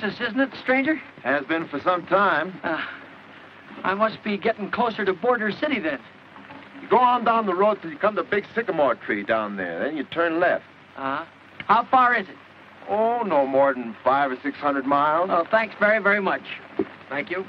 Texas, isn't it, stranger? Has been for some time. Uh, I must be getting closer to Border City then. You go on down the road till you come to big sycamore tree down there. Then you turn left. Uh, how far is it? Oh, no more than five or six hundred miles. Oh, thanks very, very much. Thank you.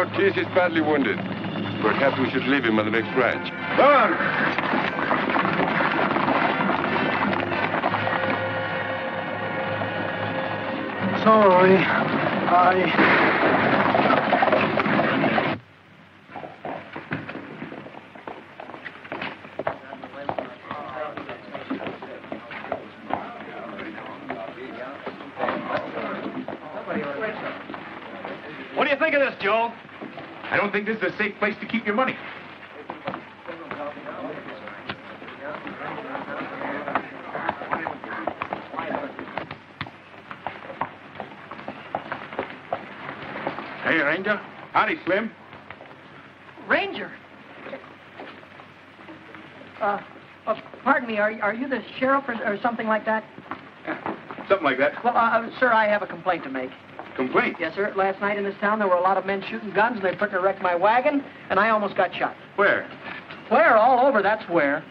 Ortiz is badly wounded. Perhaps we should leave him at the next ranch. Run! Sorry. I. What do you think of this, Joe? I don't think this is a safe place to keep your money. Hey, Ranger. Howdy, Slim. Ranger. Uh, uh, pardon me, are, are you the sheriff or, or something like that? Something like that. Well, uh, uh, sir, I have a complaint to make. Complaint. Yes, sir. Last night in this town, there were a lot of men shooting guns, and they put to wreck my wagon, and I almost got shot. Where? Where? All over, that's where.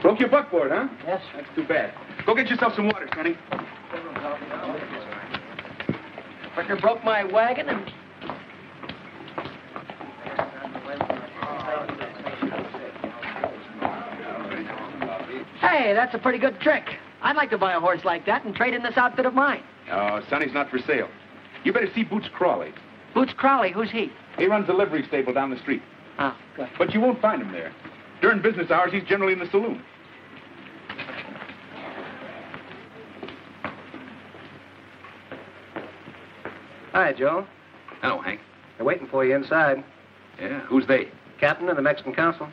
Broke your buckboard, huh? Yes. That's too bad. Go get yourself some water, Sonny. Fricker broke my wagon and. Hey, that's a pretty good trick. I'd like to buy a horse like that and trade in this outfit of mine. Oh, Sonny's not for sale. You better see Boots Crawley. Boots Crawley? who's he? He runs a livery stable down the street. Oh, good. But you won't find him there. During business hours, he's generally in the saloon. Hi, Joe. Hello, Hank. They're waiting for you inside. Yeah, who's they? Captain of the Mexican Consul.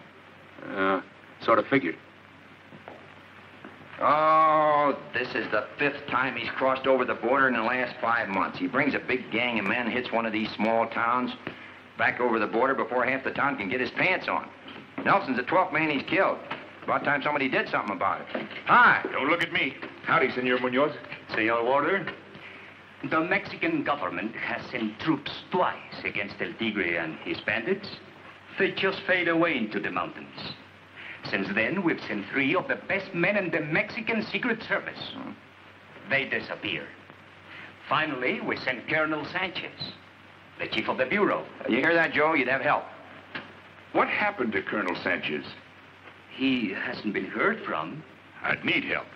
Uh, sort of figured. Oh, this is the fifth time he's crossed over the border in the last five months. He brings a big gang of men, hits one of these small towns, back over the border before half the town can get his pants on. Nelson's the 12th man he's killed. About time somebody did something about it. Hi. Don't look at me. Howdy, Senor Munoz. Senor Warder, the Mexican government has sent troops twice against El Tigre and his bandits. They just fade away into the mountains. Since then, we've sent three of the best men in the Mexican Secret Service. Hmm. They disappear. Finally, we sent Colonel Sanchez, the chief of the bureau. You hear that, Joe? You'd have help. What happened to Colonel Sanchez? He hasn't been heard from. I'd need help.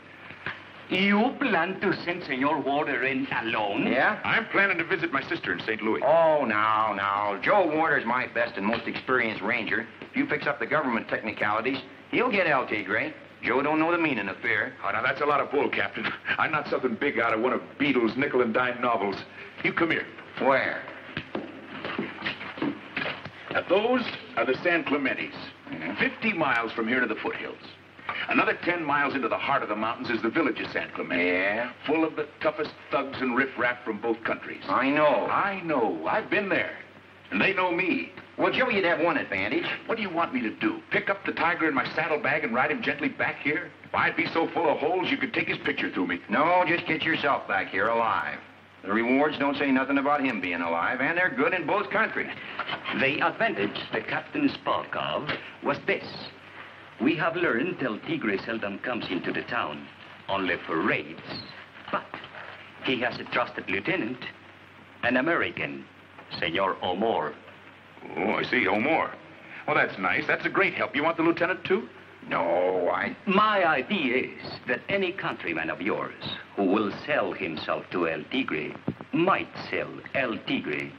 You plan to send Senor Warder in alone? Yeah? I'm planning to visit my sister in St. Louis. Oh, now, now. Joe Warder's my best and most experienced ranger. If you fix up the government technicalities, he'll get El Tigre. Joe don't know the meaning of fear. Oh, now that's a lot of bull, Captain. I'm not something big out of one of Beadle's nickel and dime novels. You come here. Where? Now, those are the San Clementes. 50 miles from here to the foothills. Another 10 miles into the heart of the mountains is the village of San Clemente. Yeah? Full of the toughest thugs and riffraff from both countries. I know. I know. I've been there. And they know me. Well, Joe, you'd have one advantage. What do you want me to do? Pick up the tiger in my saddlebag and ride him gently back here? If I'd be so full of holes you could take his picture through me. No, just get yourself back here alive. The rewards don't say nothing about him being alive, and they're good in both countries. The advantage the captain spoke of was this. We have learned El Tigre seldom comes into the town, only for raids. But he has a trusted lieutenant, an American, Senor O'More. Oh, I see. O'More. Well, that's nice. That's a great help. You want the lieutenant, too? No, I... My idea is that any countryman of yours who will sell himself to El Tigre might sell El Tigre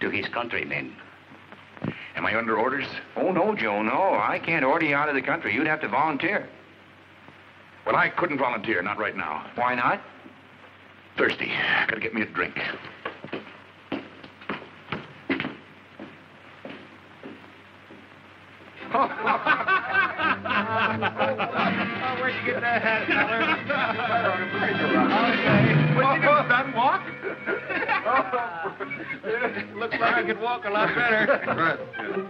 to his countrymen. Am I under orders? Oh, no, Joe, no. I can't order you out of the country. You'd have to volunteer. Well, I couldn't volunteer. Not right now. Why not? Thirsty. Gotta get me a drink. Where'd you get that hat, What you do, son? Walk? Looks like I could walk a lot better.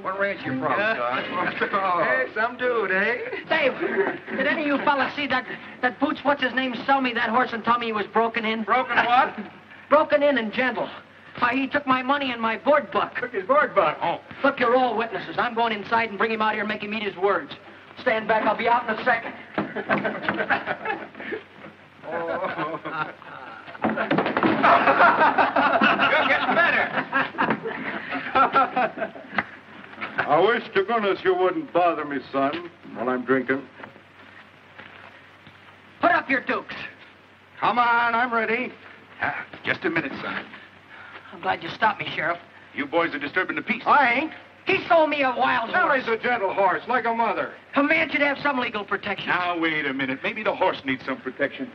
What ranch you from, son? Hey, some dude, eh? Dave, did any of you fellas see that, that Boots, what's his name, sell me that horse and tell me he was broken in? Broken what? broken in and gentle. Why, he took my money and my board buck. Took his board buck. Oh, Look, you're all witnesses. I'm going inside and bring him out here and make him eat his words. Stand back. I'll be out in a second. You're getting better. I wish to goodness you wouldn't bother me, son, while I'm drinking. Put up your dukes. Come on, I'm ready. ah, just a minute, son. I'm glad you stopped me, Sheriff. You boys are disturbing the peace. I ain't. He sold me a wild horse. Sally's a gentle horse, like a mother. A man should have some legal protection. Now, wait a minute. Maybe the horse needs some protection.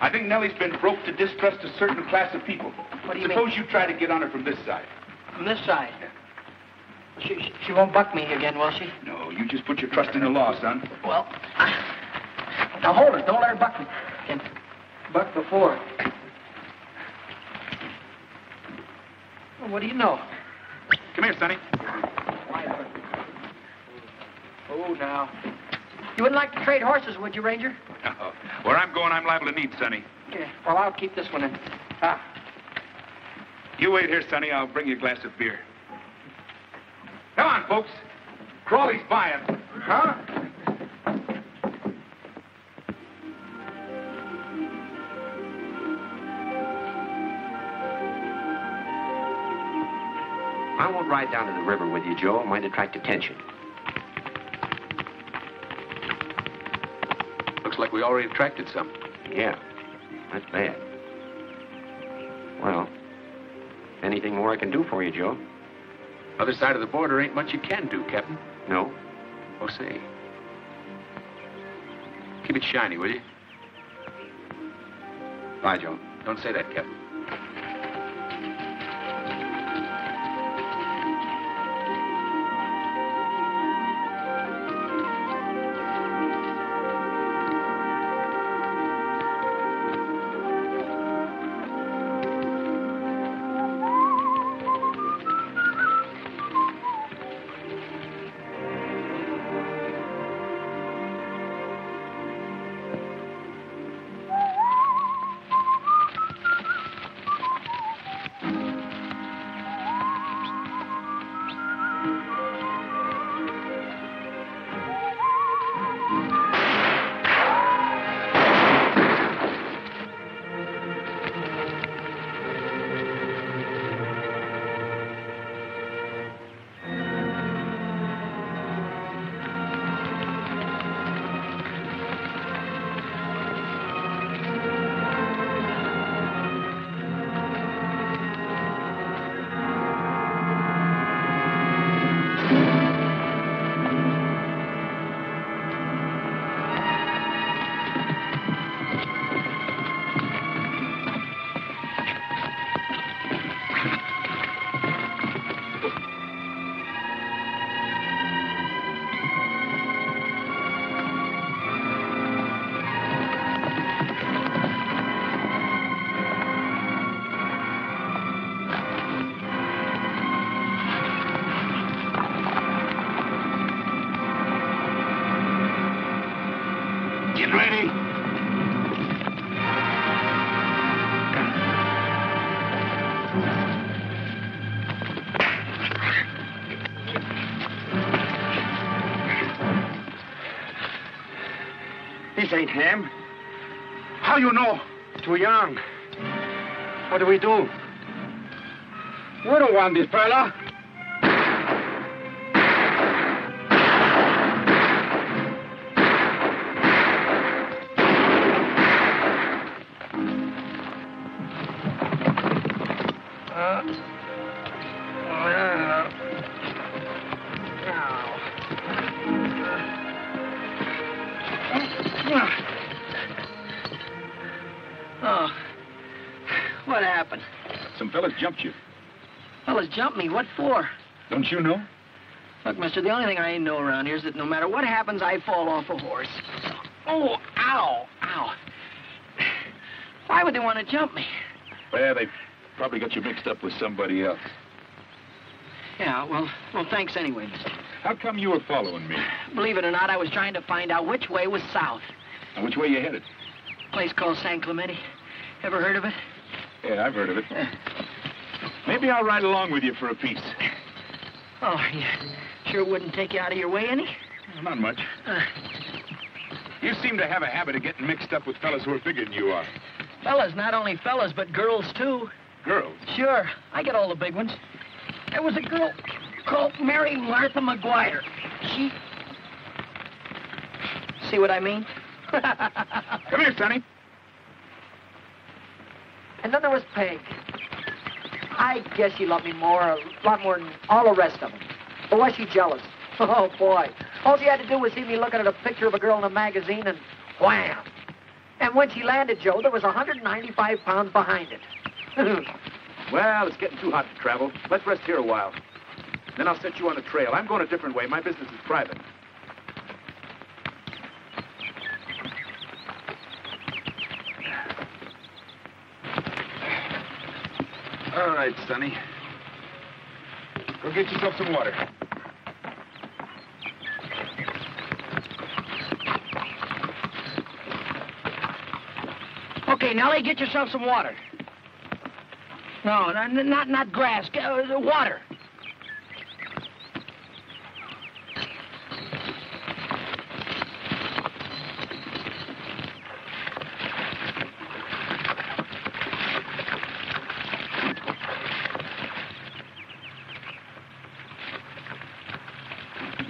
I think Nellie's been broke to distrust a certain class of people. What do you Suppose mean? you try to get on her from this side. From this side. She, she, she won't buck me again, will she? No, you just put your trust in the law, son. Well, now hold her. Don't let her buck me. Again. Buck before. Well, what do you know? Come here, Sonny. Oh, now. You wouldn't like to trade horses, would you, Ranger? Uh-oh. Where I'm going, I'm liable to need Sonny. Yeah. Well, I'll keep this one in. Ah. You wait here, Sonny. I'll bring you a glass of beer. Come on, folks. Crawley's buying. Huh? Down to the river with you, Joe. It might attract attention. Looks like we already attracted some. Yeah, that's bad. Well, anything more I can do for you, Joe? Other side of the border ain't much you can do, Captain. No? Oh, say. Keep it shiny, will you? Bye, Joe. Don't say that, Captain. This ain't him. How you know? Too young. What do we do? We don't want this fella. Jumped me. What for? Don't you know? Look, mister, the only thing I ain't know around here is that no matter what happens, I fall off a horse. Oh, ow, ow. Why would they want to jump me? Well, they probably got you mixed up with somebody else. Yeah, well, well, thanks anyway, mister. How come you were following me? Believe it or not, I was trying to find out which way was south. And which way you headed? Place called San Clemente. Ever heard of it? Yeah, I've heard of it. Maybe I'll ride along with you for a piece. Oh, you sure wouldn't take you out of your way any? Not much. Uh, You seem to have a habit of getting mixed up with fellas who are bigger than you are. fellas, not only fellas, but girls, too. Girls. Sure, I get all the big ones. There was a girl called Mary Martha McGuire. She... See what I mean? Come here, Sonny. And then there was Peg. I guess she loved me more, a lot more than all the rest of them. Or was she jealous? Oh, boy. All she had to do was see me looking at a picture of a girl in a magazine and wham! And when she landed, Joe, there was 195 pounds behind it. Well, it's getting too hot to travel. Let's rest here a while. Then I'll set you on the trail. I'm going a different way. My business is private. All right, Sonny. Go get yourself some water. okay, Nellie, get yourself some water. No, not, not, not grass. Uh, water.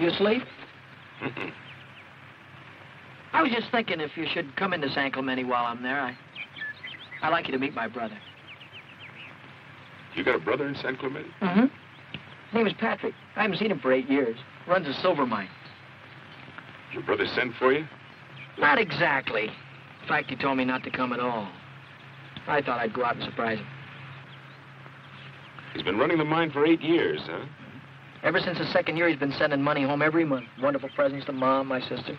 You asleep? I was just thinking if you should come into San Clemente while I'm there, I, I'd like you to meet my brother. You got a brother in San Clemente? Mm-hmm. His name is Patrick. I haven't seen him for eight years. Runs a silver mine. Your brother sent for you? Not exactly. In fact, he told me not to come at all. I thought I'd go out and surprise him. He's been running the mine for eight years, huh? Ever since the second year, he's been sending money home every month. Wonderful presents to Mom, my sister.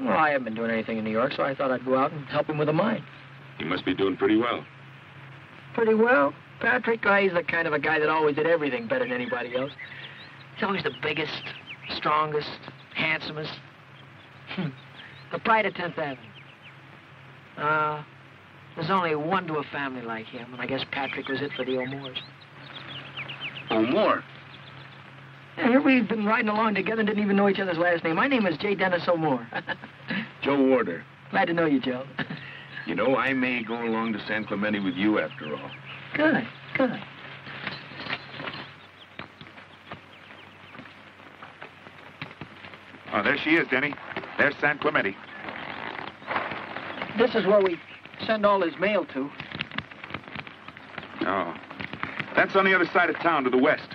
Well, I haven't been doing anything in New York, so I thought I'd go out and help him with the mine. He must be doing pretty well. Pretty well. Patrick, uh, he's the kind of a guy that always did everything better than anybody else. He's always the biggest, strongest, handsomest. Hmm. the pride of 10th Avenue. Uh, there's only one to a family like him, and I guess Patrick was it for the O'Mores. O'More? Yeah, here we've been riding along together and didn't even know each other's last name. My name is J. Dennis O'More. Joe Warder. Glad to know you, Joe. You know, I may go along to San Clemente with you after all. good, good. Oh, there she is, Denny. There's San Clemente. This is where we send all his mail to. Oh. That's on the other side of town to the west.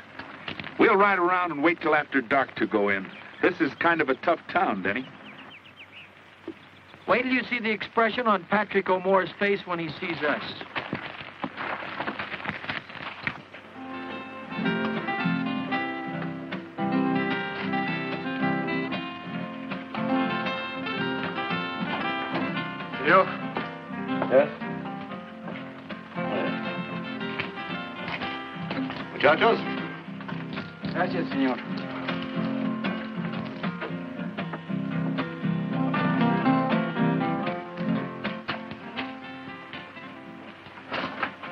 We'll ride around and wait till after dark to go in. This is kind of a tough town, Denny. Wait till you see the expression on Patrick O'More's face when he sees us. You? Yes? Muchachos? Gracias, señor.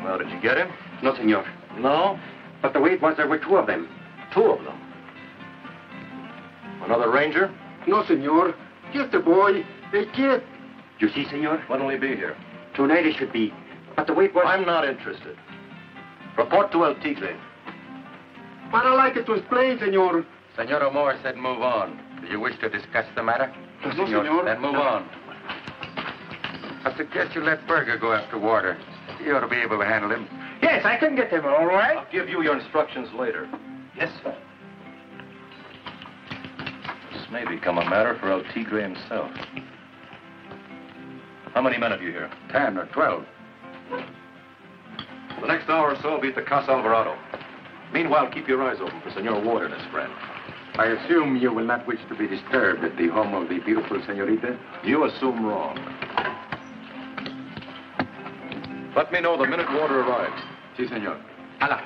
Well, did you get him? No, senor. No? But the way it was there were two of them. Two of them? Another ranger? No, senor. Just a boy, a kid. You see, senor? When will he be here? Tonight he should be. But the wait was... I'm not interested. Report to El Tigre. But I like it was plain, senor. Senor O'More said move on. Do you wish to discuss the matter? No, senor. Then move on. I suggest you let Berger go after Warder. He ought to be able to handle him. Yes, I can get them all right. I'll give you your instructions later. Yes, sir. This may become a matter for El Tigre himself. How many men have you here? Ten or twelve. The next hour or so will be at the Casa Alvarado. Meanwhile, keep your eyes open for Senor Ward and his friend. I assume you will not wish to be disturbed at the home of the beautiful senorita? You assume wrong. Let me know the minute Warder arrives. Si, senor. That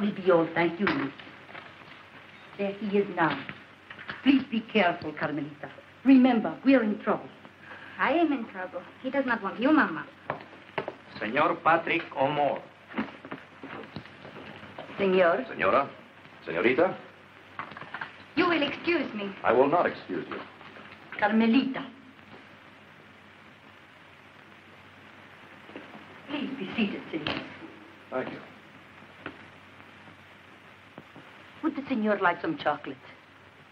will be all, thank you, miss. There he is now. Please be careful, Carmelita. Remember, we're in trouble. I am in trouble. He does not want you, Mama. Senor Patrick O'More. Senor, Senora? Senorita? You will excuse me. I will not excuse you. Carmelita. Please be seated, senor. Thank you. Would the senor like some chocolate?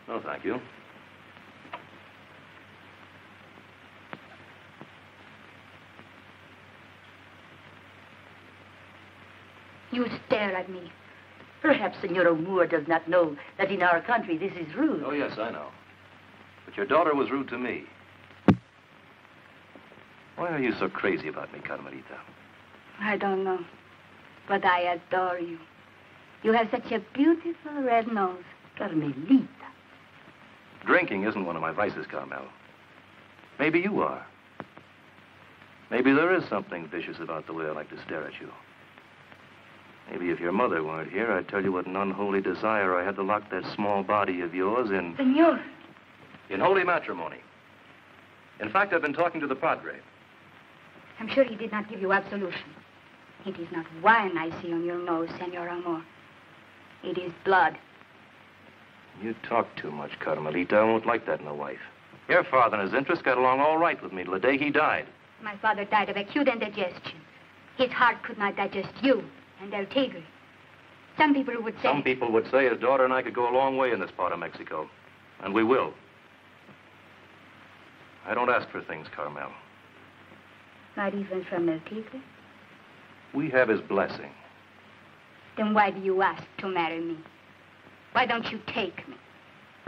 No, thank you. You stare at me. Perhaps Senor O'More does not know that in our country this is rude. Oh, yes, I know. But your daughter was rude to me. Why are you so crazy about me, Carmelita? I don't know. But I adore you. You have such a beautiful red nose. Carmelita. Drinking isn't one of my vices, Carmel. Maybe you are. Maybe there is something vicious about the way I like to stare at you. Maybe if your mother weren't here, I'd tell you what an unholy desire I had to lock that small body of yours in... Senor. In holy matrimony. In fact, I've been talking to the Padre. I'm sure he did not give you absolution. It is not wine I see on your nose, Senor Amor. It is blood. You talk too much, Carmelita. I won't like that in a wife. Your father and his interests got along all right with me till the day he died. My father died of acute indigestion. His heart could not digest you and El Tigre. Some people would say... Some people would say his daughter and I could go a long way in this part of Mexico. And we will. I don't ask for things, Carmel. Not even from El Tigre? We have his blessing. Then why do you ask to marry me? Why don't you take me?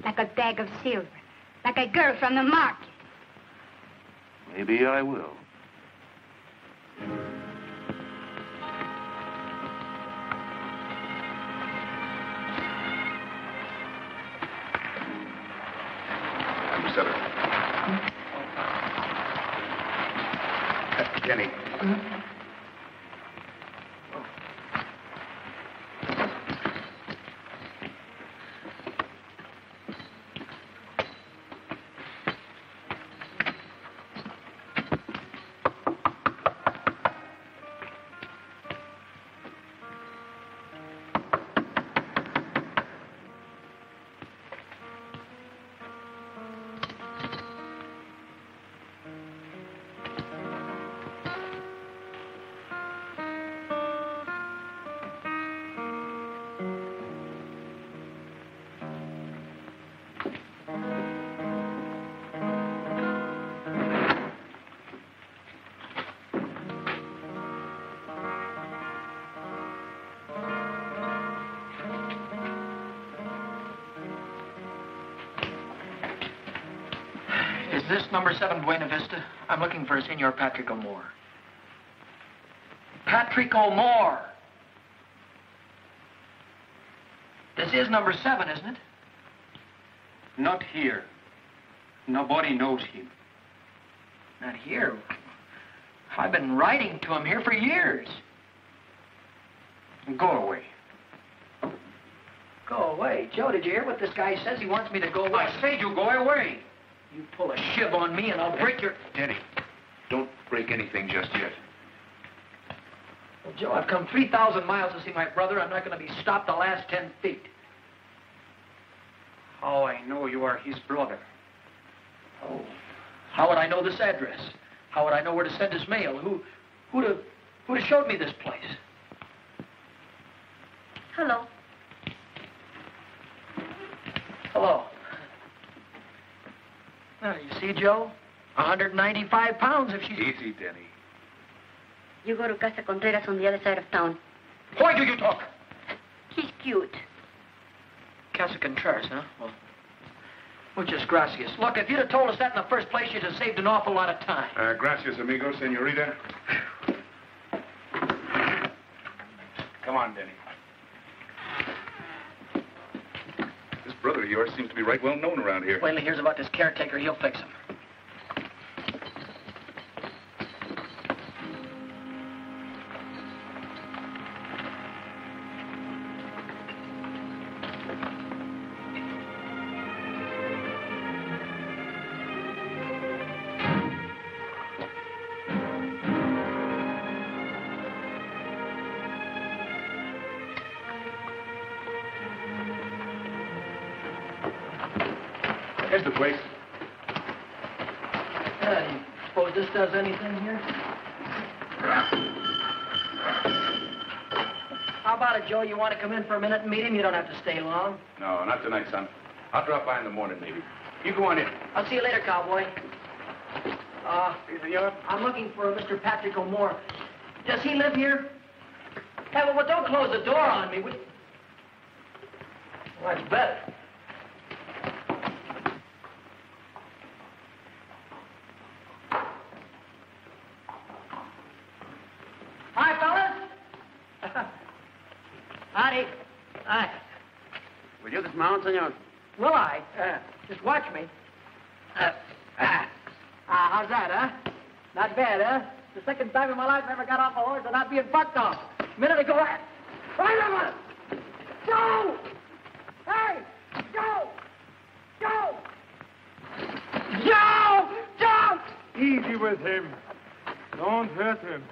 Like a bag of silver. Like a girl from the market. Maybe I will. Number seven Buena Vista? I'm looking for a Senor Patrick O'More. Patrick O'More! This is number seven, isn't it? Not here. Nobody knows him. Not here. I've been writing to him here for years. Go away. Go away. Joe, did you hear what this guy says? He wants me to go away. I said you go away. You pull a shiv on me and I'll break your... Denny, don't break anything just yet. Well, Joe, I've come 3,000 miles to see my brother. I'm not going to be stopped the last 10 feet. How I know you are his brother. Oh, how would I know this address? How would I know where to send his mail? Who, who'd have, who'd have showed me this place? Hello. Hello. Now, you see, Joe? 195 pounds if she's... Easy, Denny. You go to Casa Contreras on the other side of town. Why do you talk? He's cute. Casa Contreras, huh? Well, muchas gracias. Look, if you'd have told us that in the first place, you'd have saved an awful lot of time. Uh, gracias, amigo, senorita. Come on, Denny. Brother of yours seems to be right well known around here. Wait he hears about this caretaker, he'll fix him. You want to come in for a minute and meet him? You don't have to stay long. No, not tonight, son. I'll drop by in the morning, maybe. You go on in. I'll see you later, cowboy. Uh, I'm looking for Mr. Patrick O'More. Does he live here? Hey, well, well, don't close the door on me. We... Well, that's better. Hi, fellas. Howdy. Hi. Will you dismount, senor? Will I? Uh, just watch me. Uh, ah. How's that, huh? Not bad, huh? The second time in my life I ever got off a horse without being bucked off. A minute ago, I... A minute! Joe! Hey! Go! Go! Joe! Joe! Easy with him. Don't hurt him.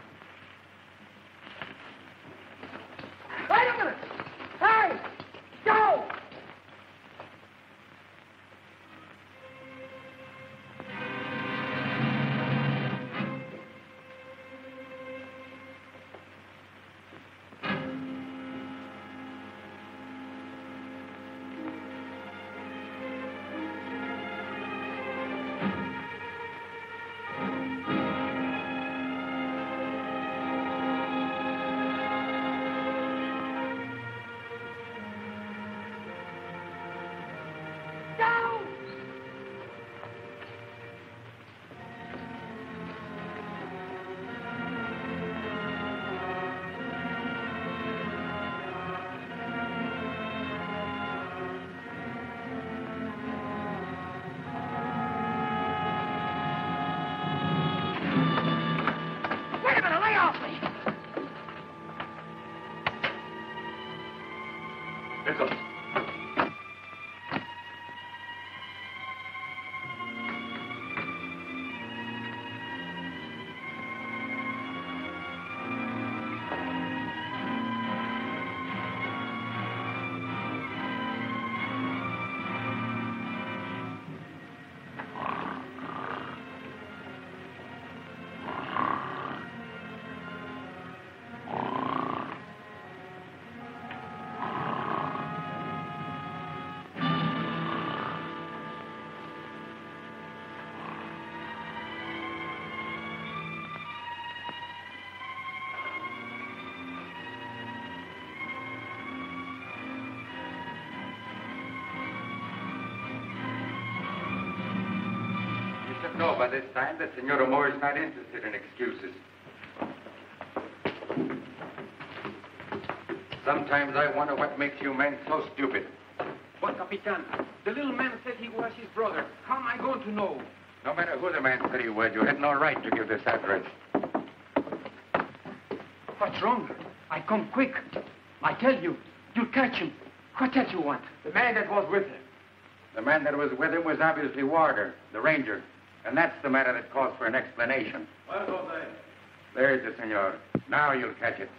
Know by this time that Senor O'More is not interested in excuses. Sometimes I wonder what makes you men so stupid. But, Capitan, the little man said he was his brother. How am I going to know? No matter who the man said he was, you had no right to give this address. What's wrong? I come quick. I tell you, you'll catch him. What that you want? The man that was with him. The man that was with him was obviously Warder, the ranger. And that's the matter that calls for an explanation. There is it, senor. Now you'll catch it.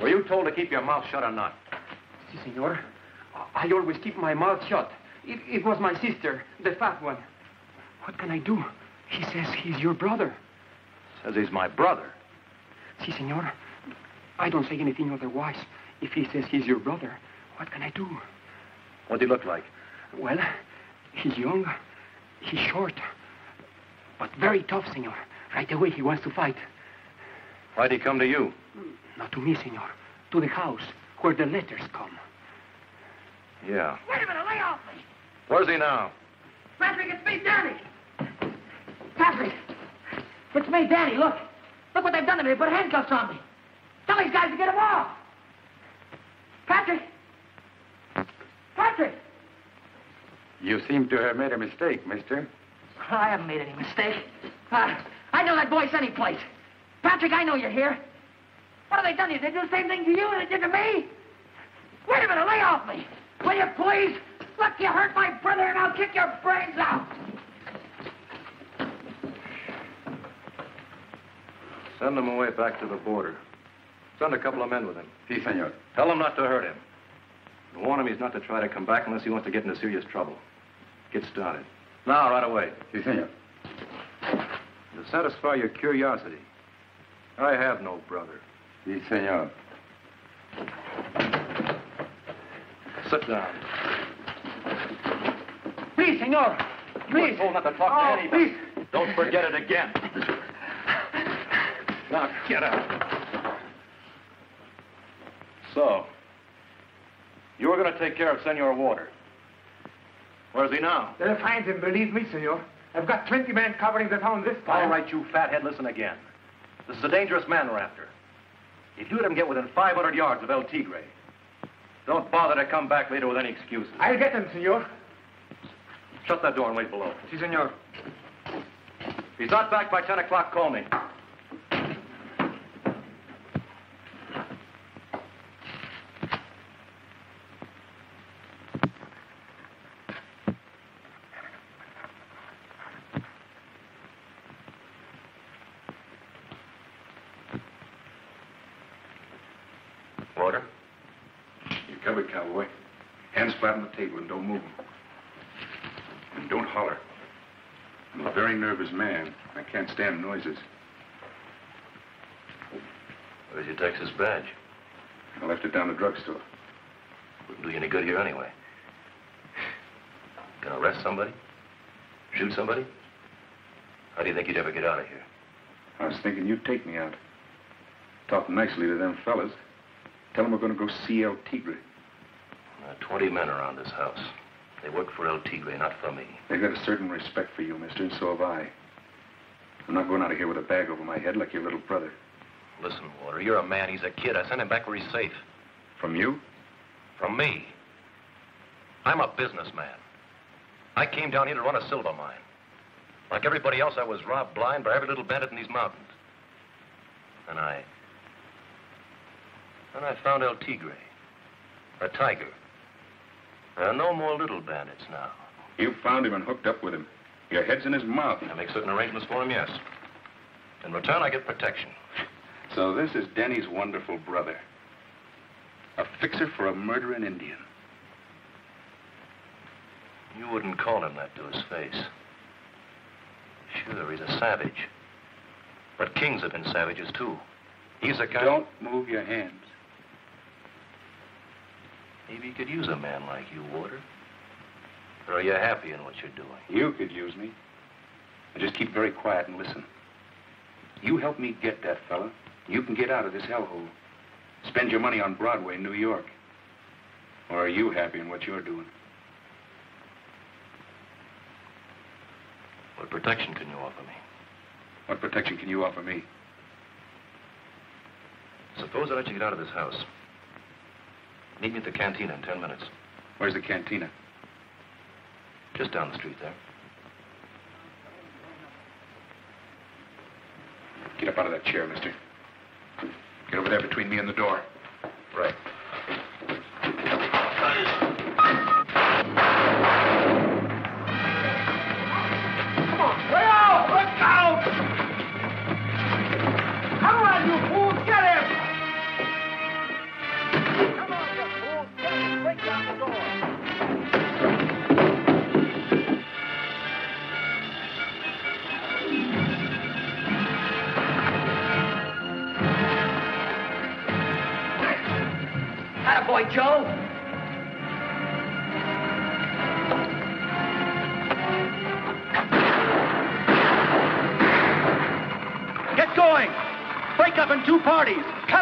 Were you told to keep your mouth shut or not? Si, senor. I I always keep my mouth shut. It, it was my sister, the fat one. What can I do? He says he's your brother. Says he's my brother. Si, senor. I don't say anything otherwise. If he says he's your brother, what can I do? What'd he look like? Well, he's young, he's short, but very tough, senor. Right away, he wants to fight. Why'd he come to you? Not to me, senor. To the house, where the letters come. Yeah. Wait a minute, lay off me. Where's he now? Patrick, it's me, Danny. Patrick, it's me, Danny. Look. Look what they've done to me. They put handcuffs on me. Tell these guys to get him off. Patrick. Patrick. You seem to have made a mistake, mister. I haven't made any mistake. Uh, I know that voice any place. Patrick, I know you're here. What have they done to you? They do the same thing to you as they did to me? Wait a minute, lay off me. Will you please? Look, you hurt my brother and I'll kick your brains out. Send him away back to the border. Send a couple of men with him. Si, senor. Tell him not to hurt him. And warn him he's not to try to come back unless he wants to get into serious trouble. Get started. Now, right away. Si, senor. To satisfy your curiosity, I have no brother. Si, senor. Sit down. Please, senor. Please. told not to talk oh, to anybody. Please. Don't forget it again. Now, get out. So, you were going to take care of Senor Warder. Where's he now? They'll find him, believe me, senor. I've got 20 men covering the town this time. All right, you fathead, listen again. This is a dangerous man we're after. If you let him get within 500 yards of El Tigre, don't bother to come back later with any excuses. I'll get him, senor. Shut that door and wait below. Si, senor. If he's not back by 10 o'clock, call me. Warder? You covered, cowboy. Hands flat on the table and don't move. And don't holler. I'm a very nervous man. I can't stand noises. Where's your Texas badge? I left it down the drugstore. Wouldn't do you any good here anyway. Gonna arrest somebody? Shoot somebody? How do you think you'd ever get out of here? I was thinking you'd take me out. Talk nicely to them fellas. Tell them we're going to go see El Tigre. There are 20 men around this house. They work for El Tigre, not for me. They've got a certain respect for you, mister, and so have I. I'm not going out of here with a bag over my head like your little brother. Listen, Warder, you're a man. He's a kid. I sent him back where he's safe. From you? From me. I'm a businessman. I came down here to run a silver mine. Like everybody else, I was robbed blind by every little bandit in these mountains. And I... And I found El Tigre. A tiger. There are no more little bandits now. You found him and hooked up with him. Your head's in his mouth. I make certain arrangements for him, yes. In return, I get protection. So this is Denny's wonderful brother. A fixer for a murdering Indian. You wouldn't call him that to his face. Sure, he's a savage. But kings have been savages, too. He's a kind... Don't move your hands. Maybe you could use a man like you, Warder. Or are you happy in what you're doing? You could use me. Now just keep very quiet and listen. You help me get that fella. You can get out of this hellhole. Spend your money on Broadway in New York. Or are you happy in what you're doing? What protection can you offer me? What protection can you offer me? Suppose I let you get out of this house. Meet me at the cantina in ten minutes. Where's the cantina? Just down the street there. Get up out of that chair, mister. Get over there between me and the door. Right. Attaboy, Joe. Get going! Break up in two parties! Cut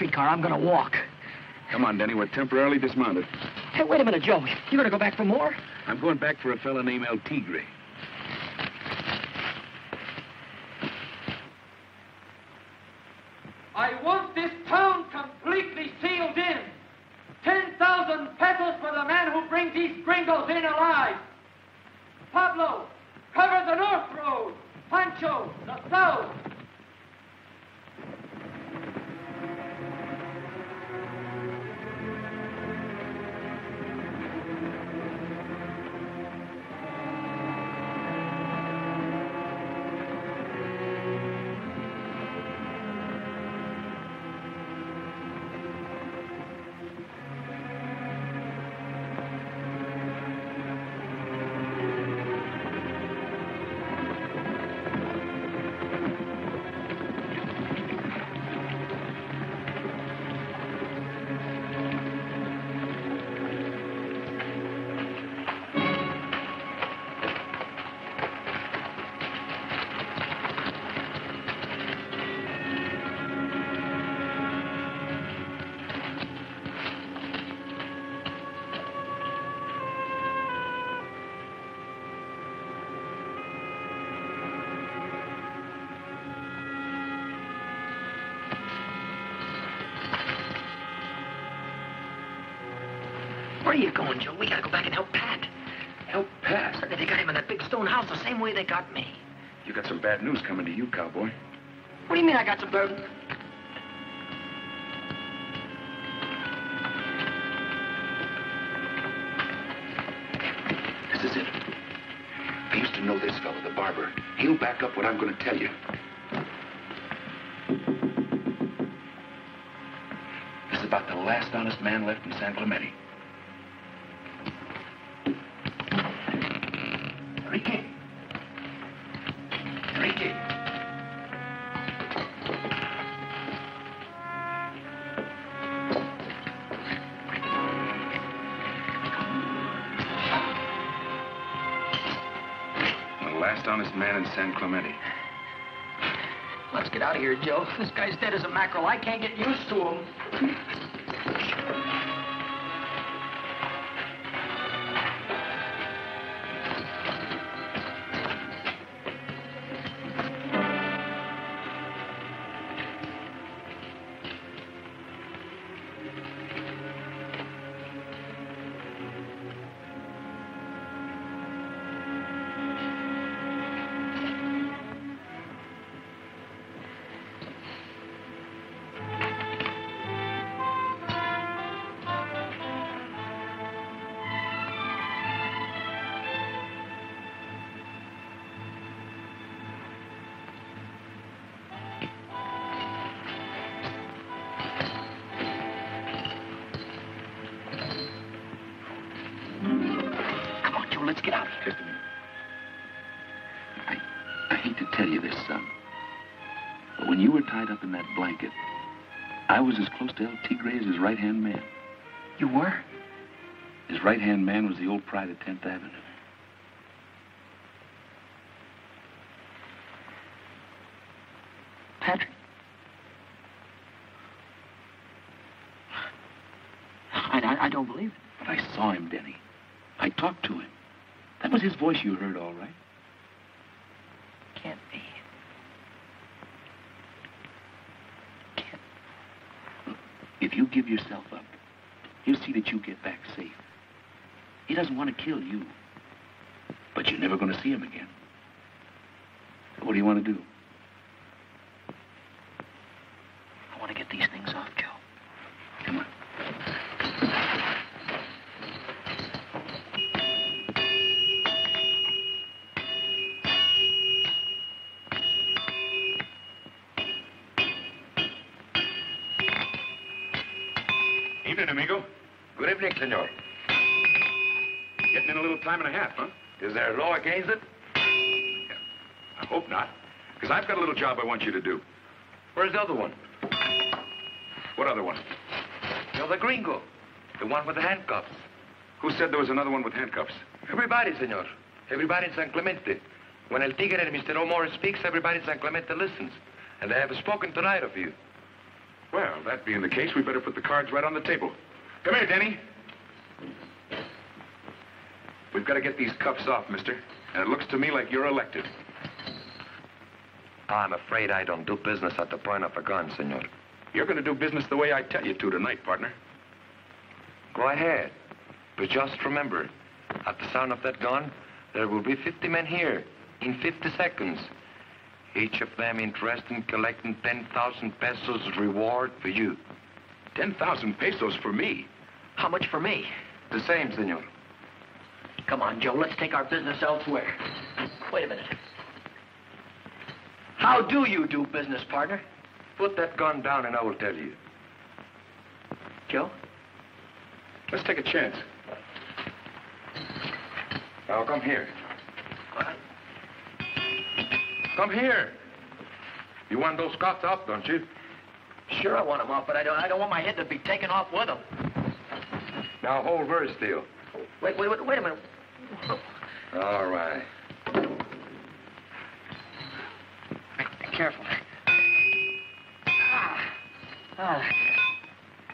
streetcar, I'm gonna walk. Come on, Denny. We're temporarily dismounted. Hey, wait a minute, Joe. You gonna go back for more? I'm going back for a fella named El Tigre. Where are you going, Joe? We gotta go back and help Pat. Help Pat? They got him in that big stone house the same way they got me. You got some bad news coming to you, cowboy. What do you mean I got some burden? This is it. I used to know this fellow, the barber. He'll back up what I'm going to tell you. This is about the last honest man left in San Clemente. San Clemente. Let's get out of here, Joe. This guy's dead as a mackerel. I can't get used to him. Was the old pride of 10th Avenue. Patrick? I, I, I don't believe it. But I saw him, Denny. I talked to him. That was his voice you heard, all right. Can't be. Can't. If you give yourself up, he'll see that you get back safe. He doesn't want to kill you. But you're never going to see him again. What do you want to do? Against it? I hope not. Because I've got a little job I want you to do. Where's the other one? What other one? The gringo. The one with the handcuffs. Who said there was another one with handcuffs? Everybody, senor. Everybody in San Clemente. When El Tigre and Mr. O'More speaks, everybody in San Clemente listens. And they have spoken tonight of you. Well, that being the case, we better put the cards right on the table. Come here, Denny. We've got to get these cuffs off, mister. And it looks to me like you're elected. I'm afraid I don't do business at the point of a gun, senor. You're going to do business the way I tell you to tonight, partner. Go ahead. But just remember, at the sound of that gun, there will be 50 men here in 50 seconds. Each of them interested in collecting 10,000 pesos reward for you. 10,000 pesos for me? How much for me? The same, senor. Come on, Joe. Let's take our business elsewhere. Wait a minute. How do you do business, partner? Put that gun down and I will tell you. Joe? Let's take a chance. Now come here. What? Come here. You want those cuffs off, don't you? Sure, I want them off, but I don't. I don't want my head to be taken off with them. Now hold very still. Wait, wait, wait, wait a minute. All right. Be careful. Ah, ah,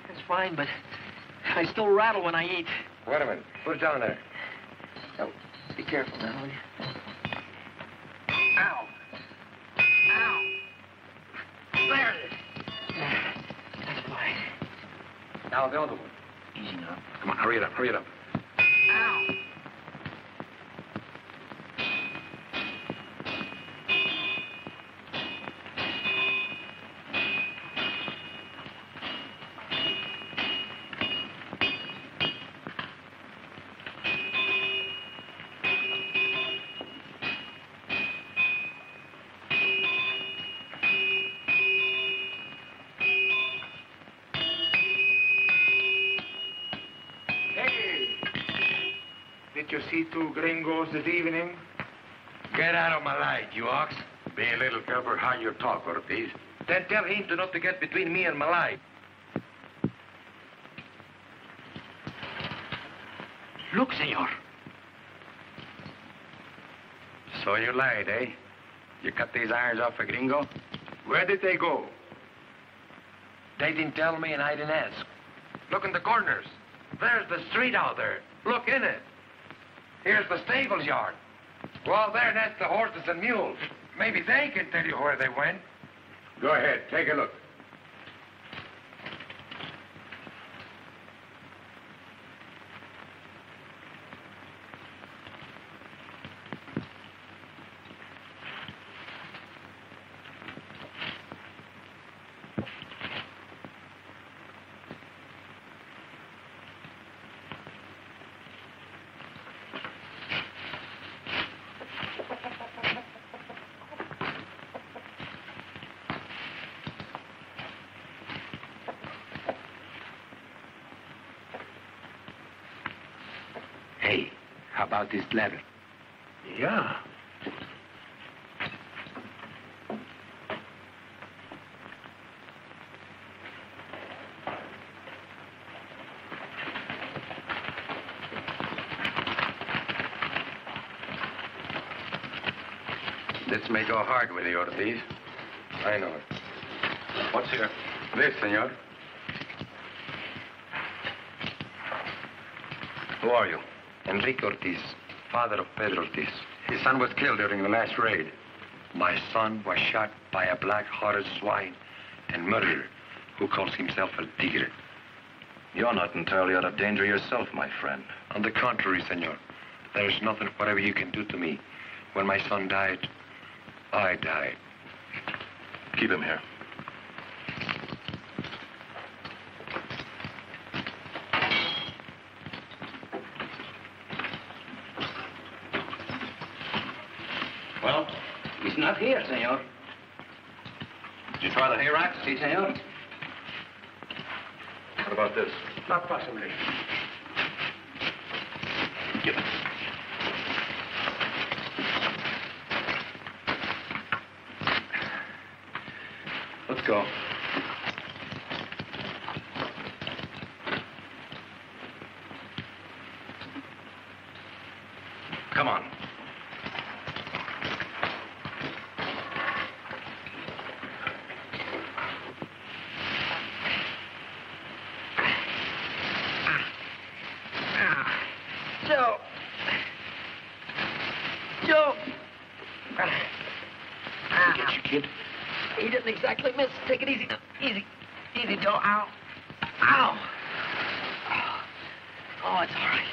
that's fine, but I still rattle when I eat. Wait a minute. Put it down there. Oh, be careful now, will you? Ow. Ow. There it is. That's fine. Now the other one. Easy now. Come on, hurry it up, hurry it up. Ow. You see two gringos this evening? Get out of my light, you ox. Be a little careful how you talk, Ortiz. Then tell him to not to get between me and my light. Look, senor. So you lied, eh? You cut these irons off a gringo? Where did they go? They didn't tell me and I didn't ask. Look in the corners. There's the street out there. Look in it. Here's the stables yard. Well, there, that's the horses and mules. Maybe they can tell you where they went. Go ahead, take a look. his bladder. Yeah. This may go hard with you, Ortiz. I know it. What's here? This, senor. Who are you? Enrique Ortiz father of Pedro Ortiz. His son was killed during the last raid. My son was shot by a black-hearted swine and murderer who calls himself El Tigre. You're not entirely out of danger yourself, my friend. On the contrary, senor. There is nothing whatever you can do to me. When my son died, I died. Keep him here. Well, he's not here, senor. Did you try the hay rack? Si, senor. What about this? Not possibly. Give it. Let's go. Come on. Joe. Joe. Get you, kid. He didn't exactly miss. Take it easy now. Easy. Easy, Joe. Ow. Ow. Oh, it's all right.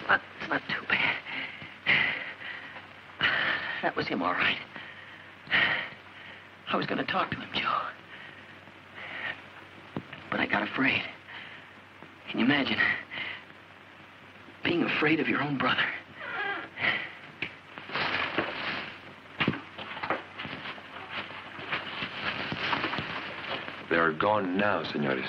It's not, it's not too bad. That was him, all right. I was going to talk to him, Joe. But I got afraid. Can you imagine? Being afraid of your own brother. They are gone now, senores.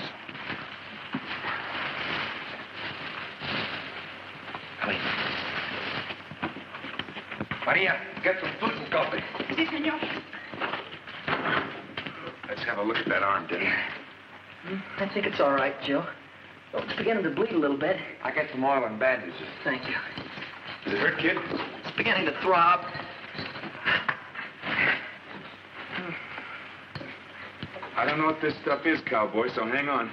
Come in. Maria, get some food and coffee. Si, senor. Let's have a look at that arm, Denny. Mm, I think it's all right, Joe. Oh, it's beginning to bleed a little bit. I got some oil and bandages. Thank you. Does it hurt, kid? It's beginning to throb. I don't know what this stuff is, cowboy, so hang on.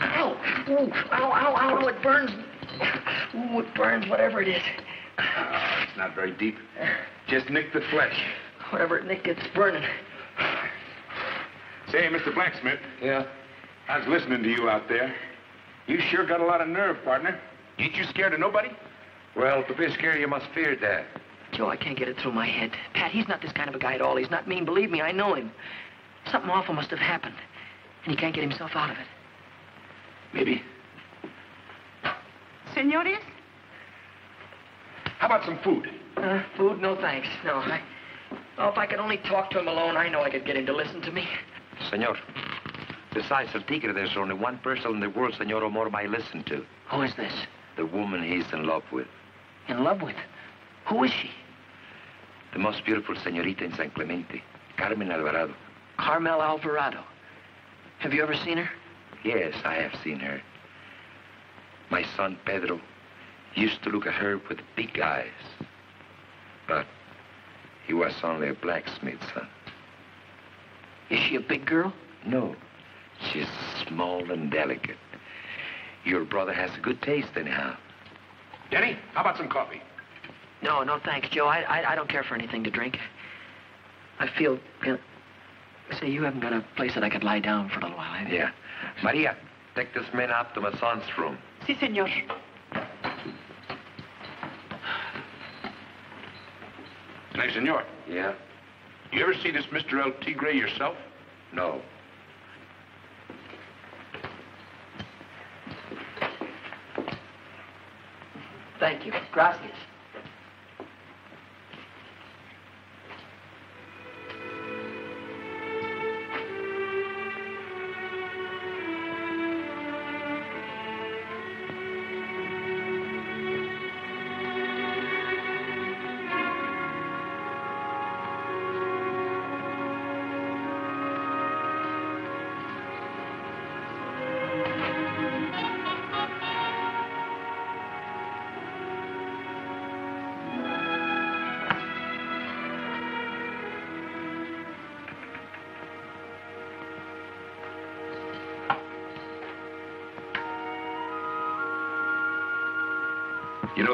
Ow! Ooh, ow, ow, ow, ow, it burns. Ooh, it burns, whatever it is. Ah, it's not very deep. Just nick the flesh. Whatever it nick, it's burning. Say, Mr. Blacksmith. Yeah? I was listening to you out there. You sure got a lot of nerve, partner. Ain't you scared of nobody? Well, to be scared, you must fear death. Joe, I can't get it through my head. Pat, he's not this kind of a guy at all. He's not mean. Believe me, I know him. Something awful must have happened, and he can't get himself out of it. Maybe. Senores? How about some food? Uh, food? No, thanks. No, I... Oh, if I could only talk to him alone, I know I could get him to listen to me. Senor, besides El Tigre, there's only one person in the world Senor O'More might listen to. Who is this? The woman he's in love with. In love with? Who is she? The most beautiful senorita in San Clemente, Carmen Alvarado. Carmen Alvarado. Have you ever seen her? Yes, I have seen her. My son Pedro used to look at her with big eyes. But he was only a blacksmith's son. Is she a big girl? No, she's small and delicate. Your brother has a good taste, anyhow. Denny, how about some coffee? No, no, thanks, Joe. I, I, I don't care for anything to drink. I feel... Uh, say, you haven't got a place that I could lie down for a little while, have you? Yeah. Maria, take this man up to my son's room. Si, senor. Hey, senor. Yeah? You ever see this Mr. El Tigre yourself? No. Thank you. Gracias.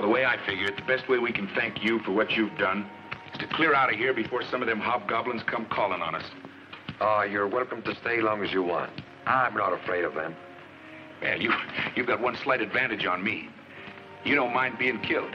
The way I figure it, the best way we can thank you for what you've done is to clear out of here before some of them hobgoblins come calling on us. Oh, you're welcome to stay long as you want. I'm not afraid of them. Well, you, you've got one slight advantage on me. You don't mind being killed.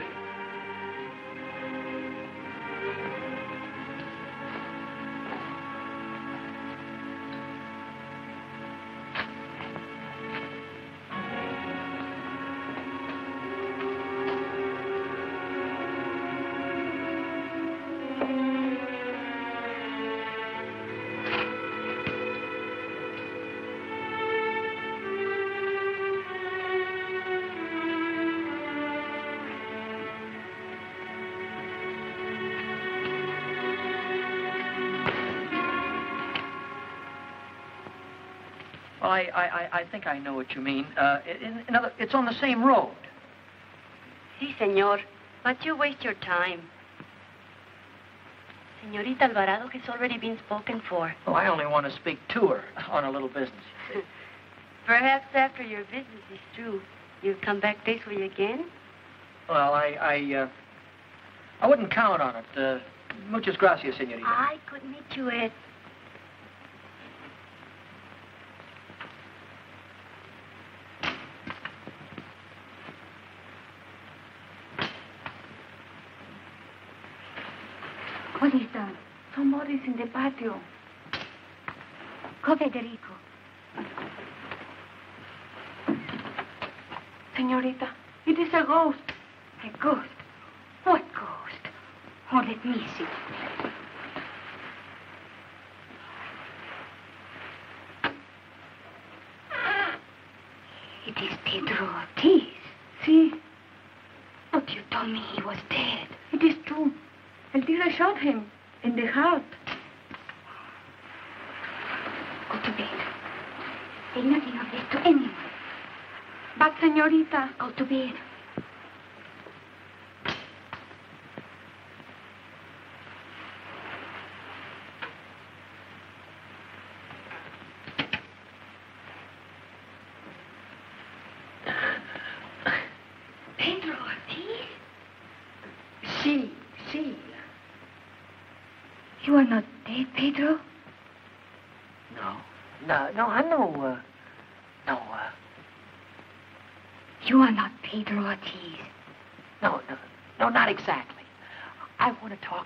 I, I, I- think I know what you mean. Uh, in, in other, it's on the same road. Sí, señor. But you waste your time. Señorita Alvarado has already been spoken for. Well, I only want to speak to her on a little business. Perhaps after your business is through, you'll come back this way again? Well, I, I, uh, I wouldn't count on it. Uh, muchas gracias, señorita. I could meet you at... What is that? Patio. Go, Federico. Señorita, it is a ghost. A ghost? What ghost? Oh, let me see. It is Pedro Ortiz. See, But you told me he was dead. it is true. El tigre shot him in the heart. Nothing of this to anyone. But, señorita, Go to bed.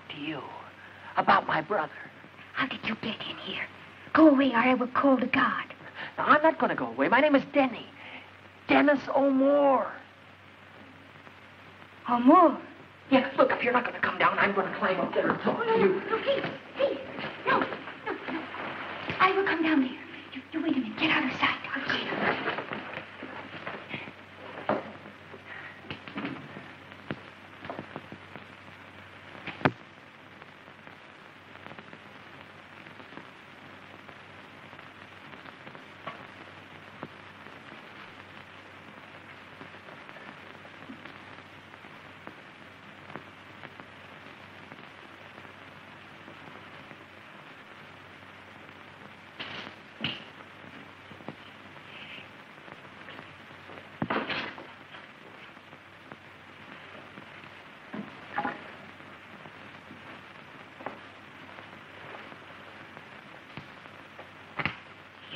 To you about my brother. How did you get in here? Go away or I will call the guard. Now, I'm not going to go away. My name is Denny. Dennis O'More. Amor. Yeah, look, if you're not going to come down, I'm going to climb up there and talk to you. No, please, please. No, no, no. I will come down there. You, you wait a minute. Get out of sight. Okay.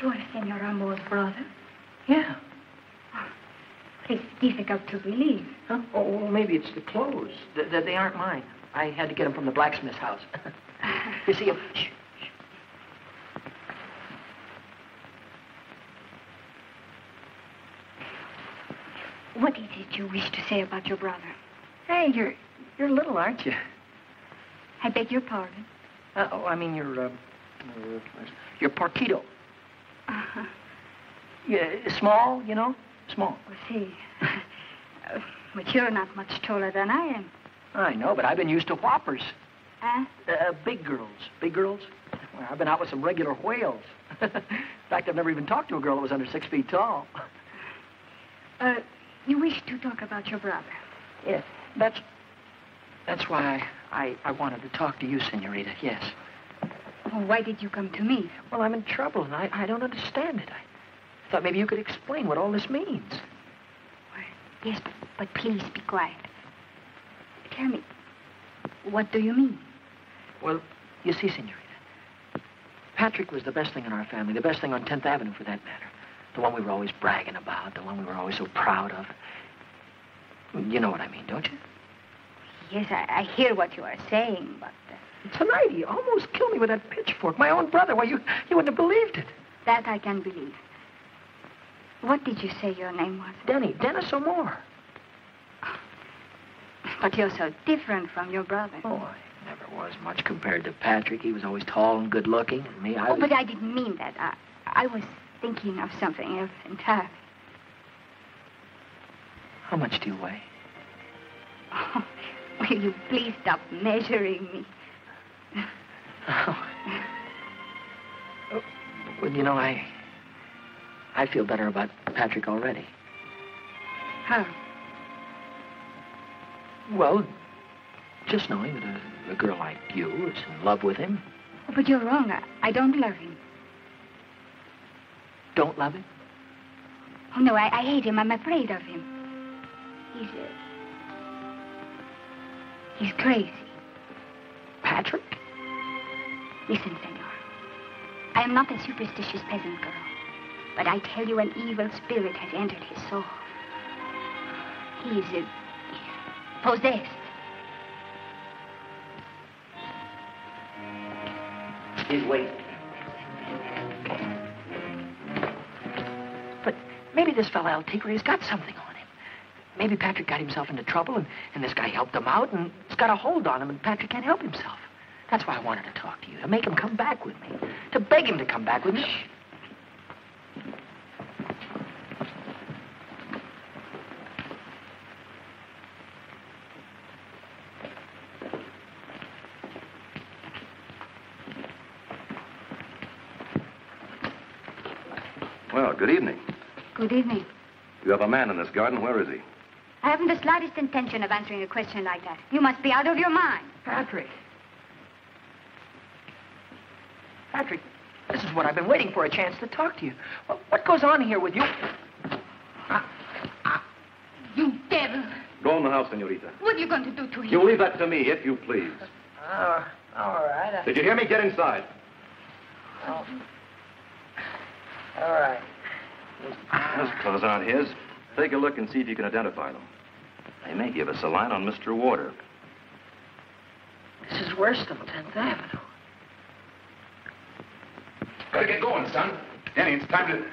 You are Senor brother? Yeah. It's difficult to believe. Huh? Oh, maybe it's the clothes. Th- th- they aren't mine. I had to get them from the blacksmith's house. you see, shh, What is it you wish to say about your brother? hey, you're you're little, aren't you? I beg your pardon. Uh, oh, I mean, you're uh, uh, you're Porquito. Yeah, small, you know, small. Well, see. But you're not much taller than I am. I know, but I've been used to whoppers. Huh? Uh, big girls. Big girls? Well, I've been out with some regular whales. In fact, I've never even talked to a girl that was under six feet tall. Uh, you wish to talk about your brother. Yeah, that's that's why I, I, I wanted to talk to you, Senorita. Yes. Oh, why did you come to me? Well, I'm in trouble, and I, I don't understand it. I thought maybe you could explain what all this means. Yes, but, but please be quiet. Tell me, what do you mean? Well, you see, senorita, Patrick was the best thing in our family, the best thing on 10th Avenue for that matter. The one we were always bragging about, the one we were always so proud of. You know what I mean, don't you? Yes, I, I hear what you are saying, but uh, Tonight, he almost killed me with that pitchfork. My own brother. Why, you, you wouldn't have believed it. that I can believe. What did you say your name was? Denny, Dennis O'More. But you're so different from your brother. Oh, I never was much compared to Patrick. He was always tall and good looking, and me, I Oh, was... but I didn't mean that. I, I was thinking of something else entirely. How much do you weigh? Oh, will you please stop measuring me? Oh. Well, you know, I... I feel better about Patrick already. How? Well, just knowing that a, a girl like you is in love with him. Oh, but you're wrong. I, I don't love him. Don't love him? Oh, no, I, I hate him. I'm afraid of him. He's, uh, he's crazy. Patrick? Listen, senor. I am not a superstitious peasant girl, but I tell you an evil spirit has entered his soul. He is uh, possessed. His weight. But maybe this fellow El Tigre has got something on him. Maybe Patrick got himself into trouble, and, and this guy helped him out, and it's got a hold on him, and Patrick can't help himself. That's why I wanted to talk to you, to make him come back with me, to beg him to come back with me. Well, good evening. Good evening. You have a man in this garden. Where is he? I haven't the slightest intention of answering a question like that. You must be out of your mind. Patrick. Patrick, this is what I've been waiting for, a chance to talk to you. What, what goes on here with you? Ah, ah. You devil! Go in the house, senorita. What are you going to do to him? You leave that to me, if you please. Oh, all right. I- Did you hear me? Get inside. Oh. All right. Those clothes aren't his. Take a look and see if you can identify them. They may give us a line on Mr. Warder. This is worse than 10th Avenue. Better get going, son. Danny, it's time to...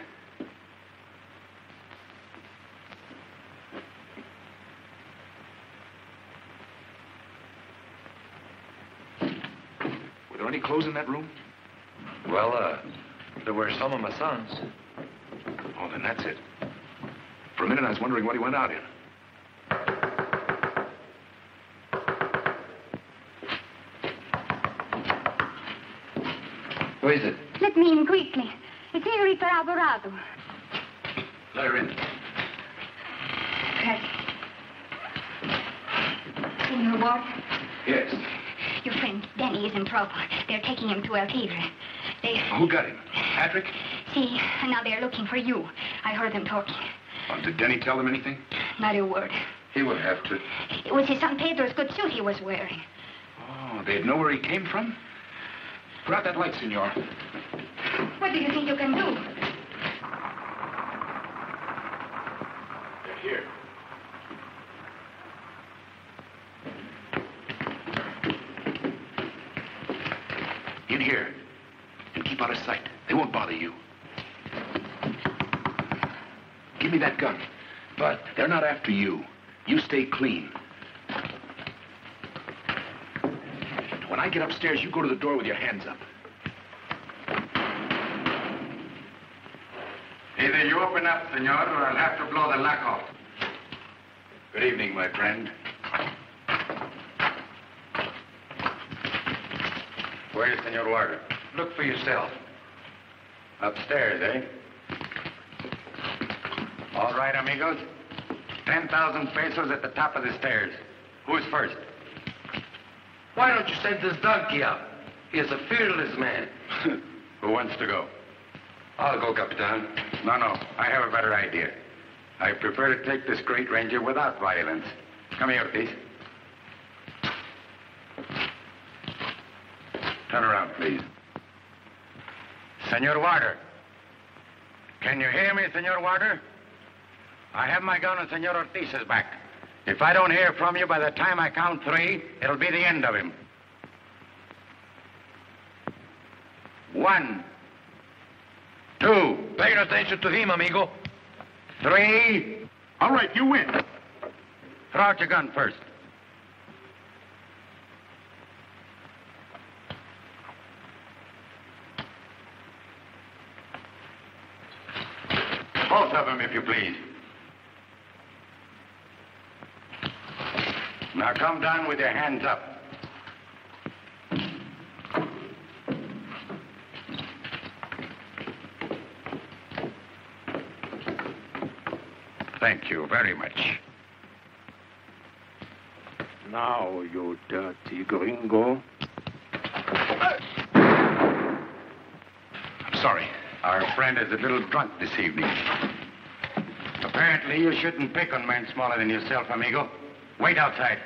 Were there any clothes in that room? Well, uh, there were some of my sons. Oh, then that's it. For a minute, I was wondering what he went out in. Who is it? Let me in quickly. It's Senorita Alvarado. Let her in. Yes. Senor Ward, Yes. your friend Danny is in trouble. They're taking him to El Tigre. They... Who got him? Patrick? See, and now they're looking for you. I heard them talking. Oh, did Denny tell them anything? Not a word. He would have to. It was his San Pedro's good suit he was wearing. Oh, they'd know where he came from? Put out that light, senor. What do you think you can do? They're here. In here. And keep out of sight. They won't bother you. Give me that gun. But they're not after you. You stay clean. When I get upstairs, you go to the door with your hands up. Either you open up, senor, or I'll have to blow the lock off. Good evening, my friend. Where's Senor Warder? Look for yourself. Upstairs, eh? All right, amigos. 10,000 pesos at the top of the stairs. Who's first? Why don't you send this donkey up? He is a fearless man. Who wants to go? I'll go, Capitan. No, no. I have a better idea. I prefer to take this great ranger without violence. Come here, please. Turn around, please. Senor Warder. Can you hear me, Senor Warder? I have my gun on Senor Ortiz's back. If I don't hear from you by the time I count three, it'll be the end of him. One. Two. Pay no attention to him, amigo. Three. All right, you win. Throw out your gun first. Both of them, if you please. Now come down with your hands up. Thank you very much. Now, you dirty gringo. I'm sorry. Our friend is a little drunk this evening. Apparently, you shouldn't pick on men smaller than yourself, amigo. Wait outside.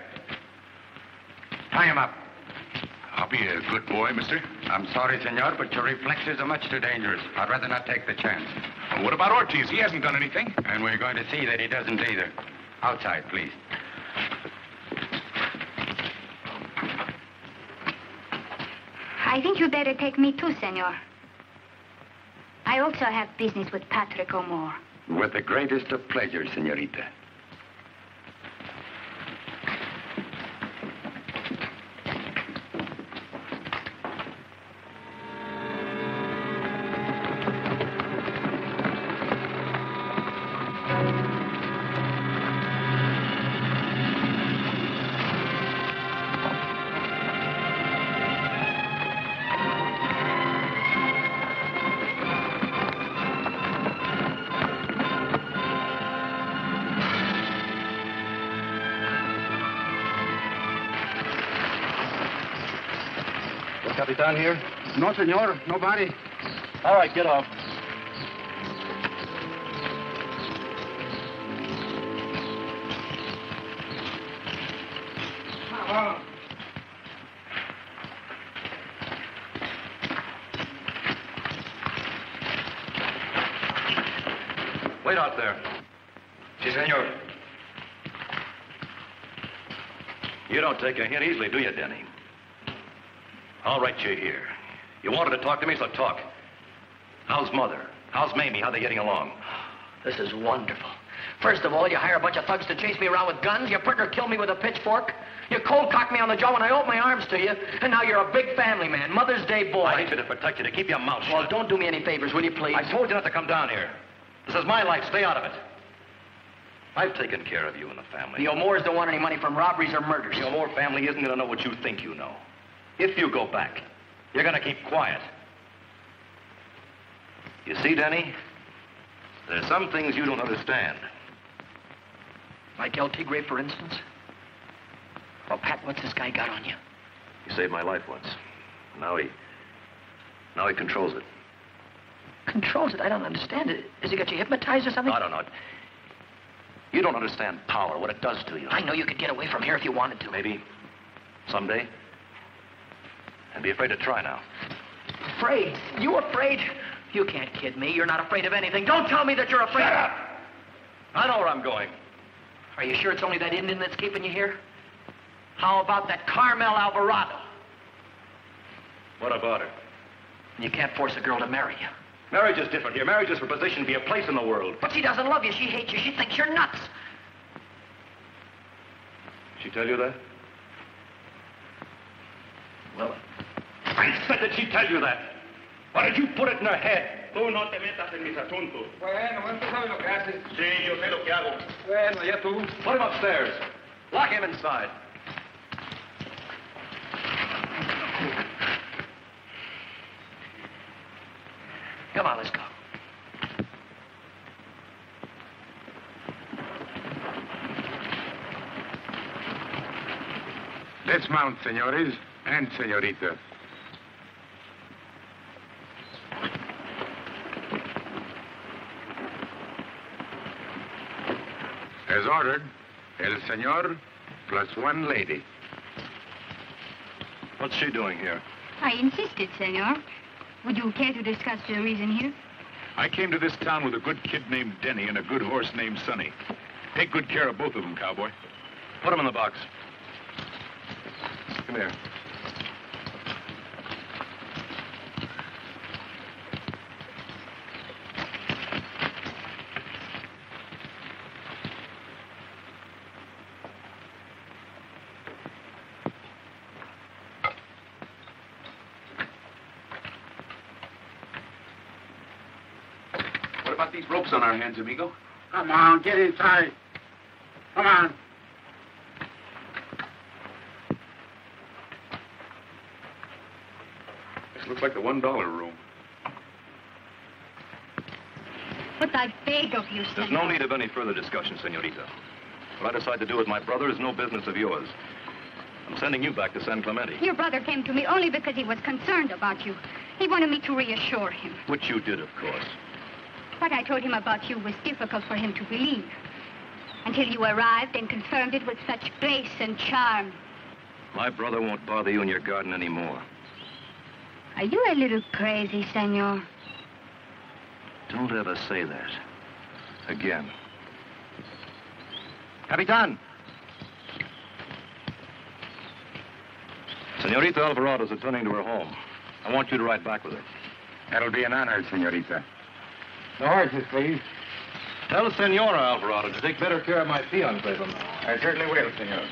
Tie him up. I'll be a good boy, mister. I'm sorry, senor, but your reflexes are much too dangerous. I'd rather not take the chance. Well, what about Ortiz? He hasn't done anything. And we're going to see that he doesn't either. Outside, please. I think you'd better take me too, senor. I also have business with Patrick O'More. With the greatest of pleasure, senorita. Capitan here? No, senor. Nobody. All right, get off. Wait out there. Si, senor. You don't take a hint easily, do you, Denny? All right, you're here. You wanted to talk to me, so talk. How's Mother? How's Mamie? How they getting along? This is wonderful. First of all, you hire a bunch of thugs to chase me around with guns. Your partner killed me with a pitchfork. You cold cocked me on the jaw when I opened my arms to you. And now you're a big family man, Mother's Day boy. I need you to protect you, to keep your mouth shut. Well, don't do me any favors, will you, please? I told you not to come down here. This is my life. Stay out of it. I've taken care of you and the family. The O'Mores don't want any money from robberies or murders. The O'More family isn't going to know what you think you know. If you go back, you're going to keep quiet. You see, Denny? There's some things you don't understand. Like El Tigre, for instance? Well, Pat, what's this guy got on you? He saved my life once. Now he... Now he controls it. Controls it. I don't understand it. Has he got you hypnotized or something? I don't know. You don't understand power, what it does to you. I know you could get away from here if you wanted to. Maybe. Someday. And be afraid to try now. Afraid? You afraid? You can't kid me. You're not afraid of anything. Don't tell me that you're afraid. Shut up! I know where I'm going. Are you sure it's only that Indian that's keeping you here? How about that Carmen Alvarado? What about her? You can't force a girl to marry you. Marriage is different here. Marriage is for position, to be a place in the world. But she doesn't love you. She hates you. She thinks you're nuts. Did she tell you that? Well, I said that she tell you that. Why did you put it in her head? Tú no te metas en mis asuntos. Bueno, bueno, tú sabes lo que haces. Sí, yo sé lo que hago. Bueno, ya tú. Put him upstairs. Lock him inside. Come on, let's go. Dismount, senores and senorita. As ordered, el senor plus one lady. What's she doing here? I insisted, senor. Would you care to discuss the reason here? I came to this town with a good kid named Denny and a good horse named Sonny. Take good care of both of them, cowboy. Put them in the box. Come here. What about these ropes on our hands, amigo? Come on, get inside. Come on. This looks like the one dollar room. But I beg of you, There's senor. no need of any further discussion, senorita. What I decide to do with my brother is no business of yours. I'm sending you back to San Clemente, Your brother came to me only because he was concerned about you. He wanted me to reassure him. which you did, of course. What I told him about you was difficult for him to believe. Until you arrived and confirmed it with such grace and charm. My brother won't bother you in your garden anymore. Are you a little crazy, senor? Don't ever say that. Again. Capitan! Senorita Alvarado's returning to her home. I want you to ride back with her. That'll be an honor, senorita. The horses, please. Tell Senora Alvarado to take better care of my from now. I certainly will, senor.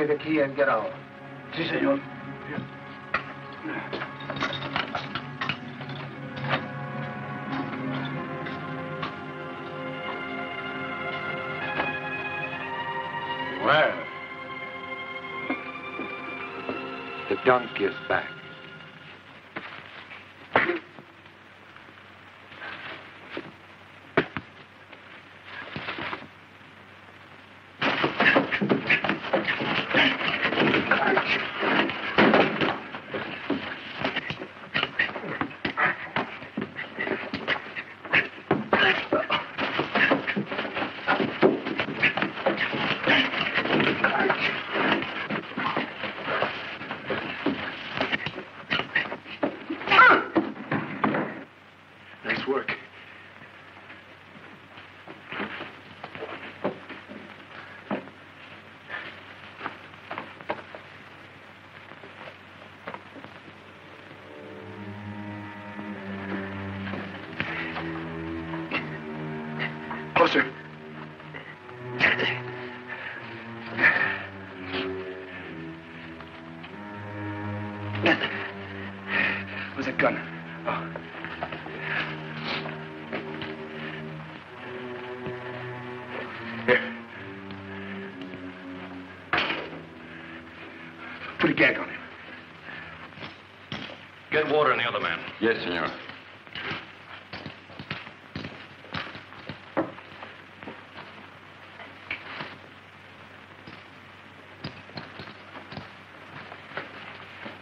Me the key and get out. Si, senor. Well, The donkey is back. Yes, senor.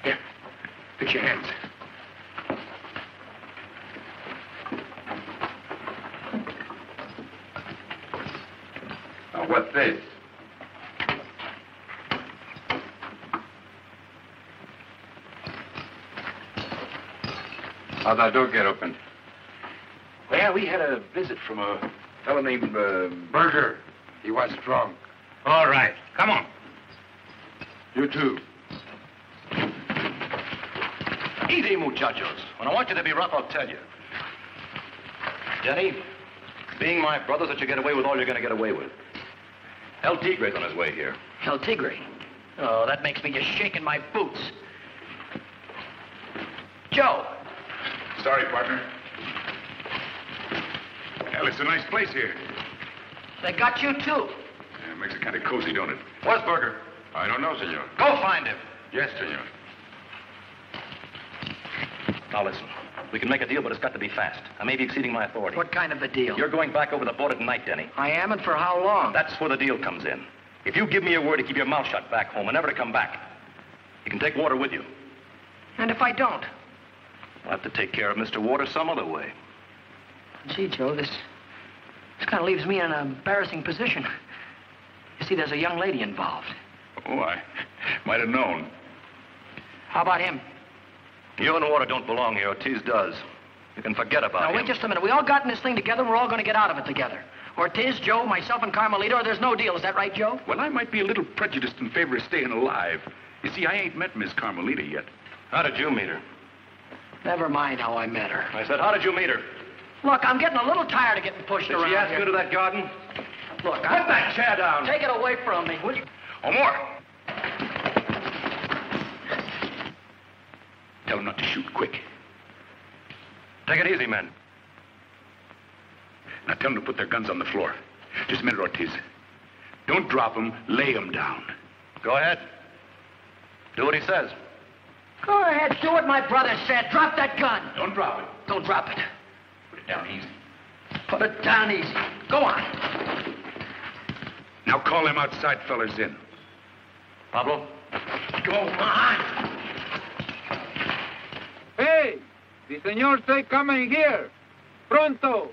Here. Fix your hands. Now, what's this? How'd that door get opened? Well, we had a visit from a fellow named uh, Berger. He was drunk. All right, come on. You too. Easy, muchachos. When I want you to be rough, I'll tell you. Denny, being my brothers, let you get away with all you're going to get away with. El Tigre's on his way here. El Tigre. Oh, that makes me just shaking my boots. Joe. Sorry, partner. Well, it's a nice place here. They got you, too. Yeah, it makes it kind of cozy, don't it? Where's Berger? I don't know, senor. Go find him. Yes, senor. Now listen. We can make a deal, but it's got to be fast. I may be exceeding my authority. What kind of a deal? You're going back over the border tonight, Denny. I am, and for how long? That's where the deal comes in. If you give me your word to keep your mouth shut back home and never to come back, you can take water with you. And if I don't? I'll have to take care of Mr. Water some other way. Gee, Joe, this, this kind of leaves me in an embarrassing position. You see, there's a young lady involved. Oh, I might have known. How about him? You and Water don't belong here. Ortiz does. You can forget about Now, him. wait just a minute. We all got in this thing together, and we're all going to get out of it together. Ortiz, Joe, myself, and Carmelita, or there's no deal. Is that right, Joe? Well, I might be a little prejudiced in favor of staying alive. You see, I ain't met Miss Carmelita yet. How did you meet her? Never mind how I met her. I said, how did you meet her? Look, I'm getting a little tired of getting pushed Did around she ask here. you to that garden? Look, Put I'm... that chair down. Take it away from me, will you? Oh, more. Tell them not to shoot quick. Take it easy, men. Now tell them to put their guns on the floor. Just a minute, Ortiz. Don't drop them. Lay them down. Go ahead. Do what he says. Go ahead, do what my brother said. Drop that gun. Don't drop it. Don't drop it. Put it down easy. Put it down easy. Go on. Now call them outside fellers in. Pablo? Go on. Hey, the senor say coming here. Pronto.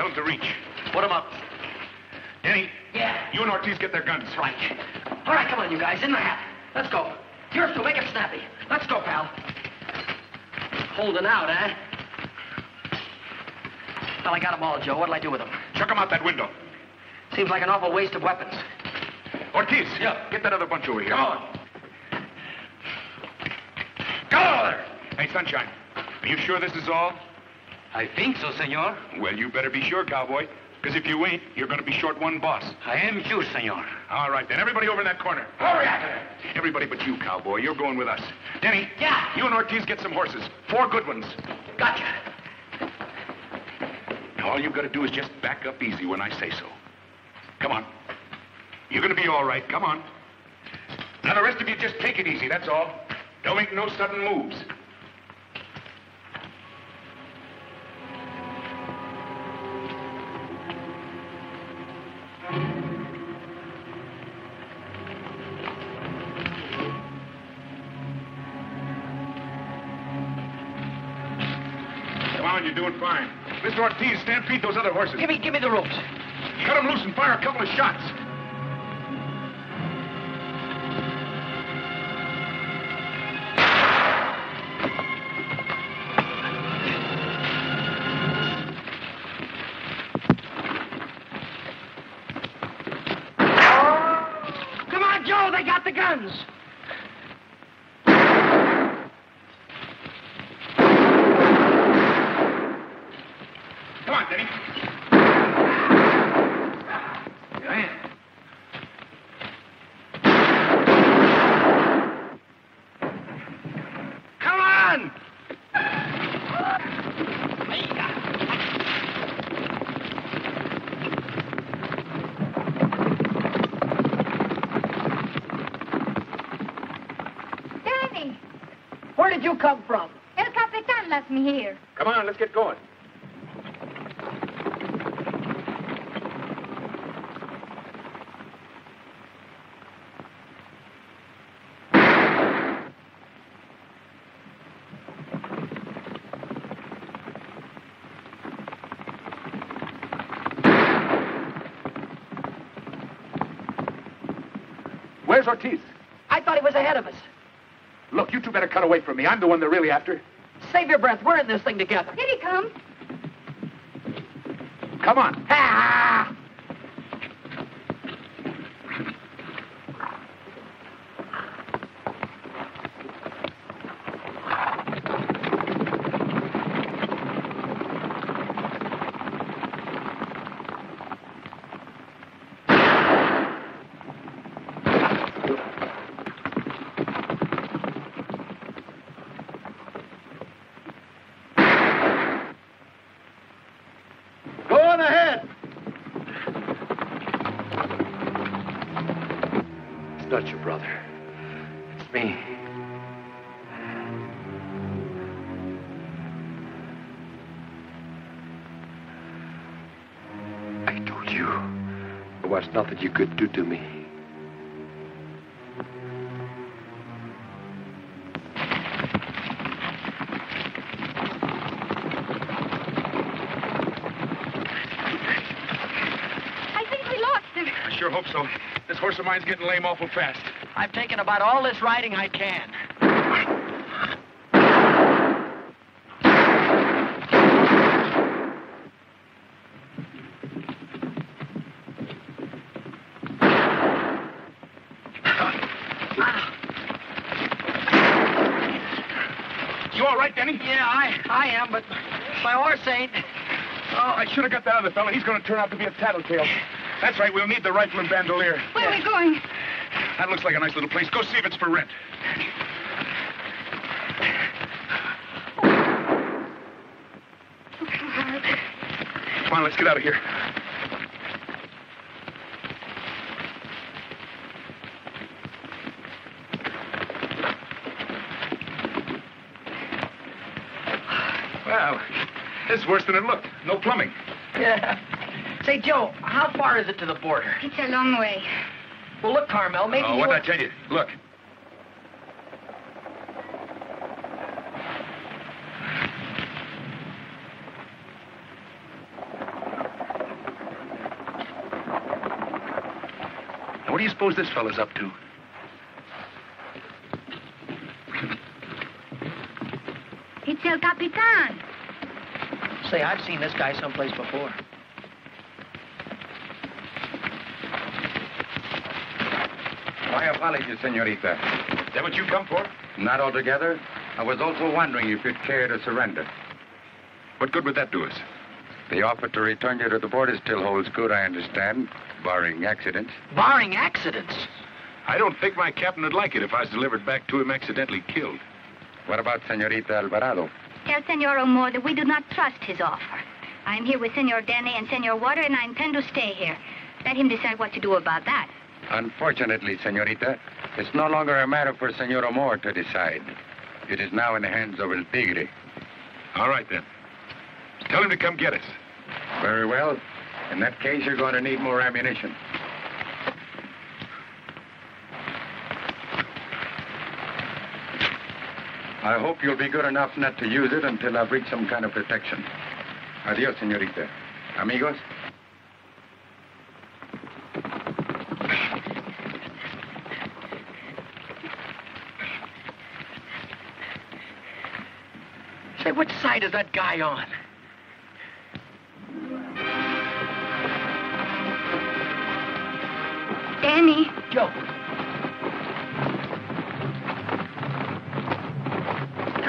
Tell them to reach. Put him up. Denny, Yeah. you and Ortiz get their guns. Right. All right, come on, you guys. In the hat. Let's go. Yours two, make it snappy. Let's go, pal. Holding out, eh? Well, I got them all, Joe. What'll I do with them? Chuck them out that window. Seems like an awful waste of weapons. Ortiz, yeah. get that other bunch over here. Go on. Go there. Hey, Sunshine, are you sure this is all? I think so, senor. Well, you better be sure, cowboy. Because if you ain't, you're going to be short one boss. I am sure, senor. All right, then. Everybody over in that corner. Hurry them. Everybody but you, cowboy. You're going with us. Denny. Yeah. You and Ortiz get some horses. Four good ones. Gotcha. All you've got to do is just back up easy when I say so. Come on. You're going to be all right. Come on. Now, the rest of you just take it easy, that's all. Don't make no sudden moves. You're doing fine. Mr. Ortiz, stampede those other horses. Give me, give me the ropes. Cut them loose and fire a couple of shots. Come on, Joe. They got the guns. Come on, Denny. Come on. Danny, Where did you come from? El Capitan left me here. Come on, let's get going. Where's Ortiz? I thought he was ahead of us. Look, you two better cut away from me. I'm the one they're really after. Save your breath. We're in this thing together. Here he comes. Come on. Was you could do to me. I think we lost him. I sure hope so. This horse of mine's getting lame awful fast. I've taken about all this riding I can. You all right, Denny? Yeah, I, I am, but my horse ain't. Oh, I should have got that other fella. He's going to turn out to be a tattletale. That's right. We'll need the rifle and bandolier. Where are we going? That looks like a nice little place. Go see if it's for rent. Oh, Come on, let's get out of here. Well, this is worse than it looked. No plumbing. Yeah. Say, Joe, how far is it to the border? It's a long way. Well, look, Carmen, maybe uh, oh, what did I tell you? Look. Now, what do you suppose this fella's up to? It's El Capitan. Say, I've seen this guy someplace before. My apologies, senorita. Is that what you come for? Not altogether. I was also wondering if you'd care to surrender. What good would that do us? The offer to return you to the border still holds good, I understand, barring accidents. Barring accidents. I don't think my captain would like it if I was delivered back to him accidentally killed. What about Senorita Alvarado? Tell Senor O'More that we do not trust his offer. I'm here with Senor Denny and Senor Water, and I intend to stay here. Let him decide what to do about that. Unfortunately, Senorita, it's no longer a matter for Senor O'More to decide. It is now in the hands of El Tigre. All right, then. Tell him to come get us. Very well. In that case, you're going to need more ammunition. I hope you'll be good enough not to use it until I've reached some kind of protection. Adios, senorita. Amigos? Say, which side is that guy on? Danny. Joe.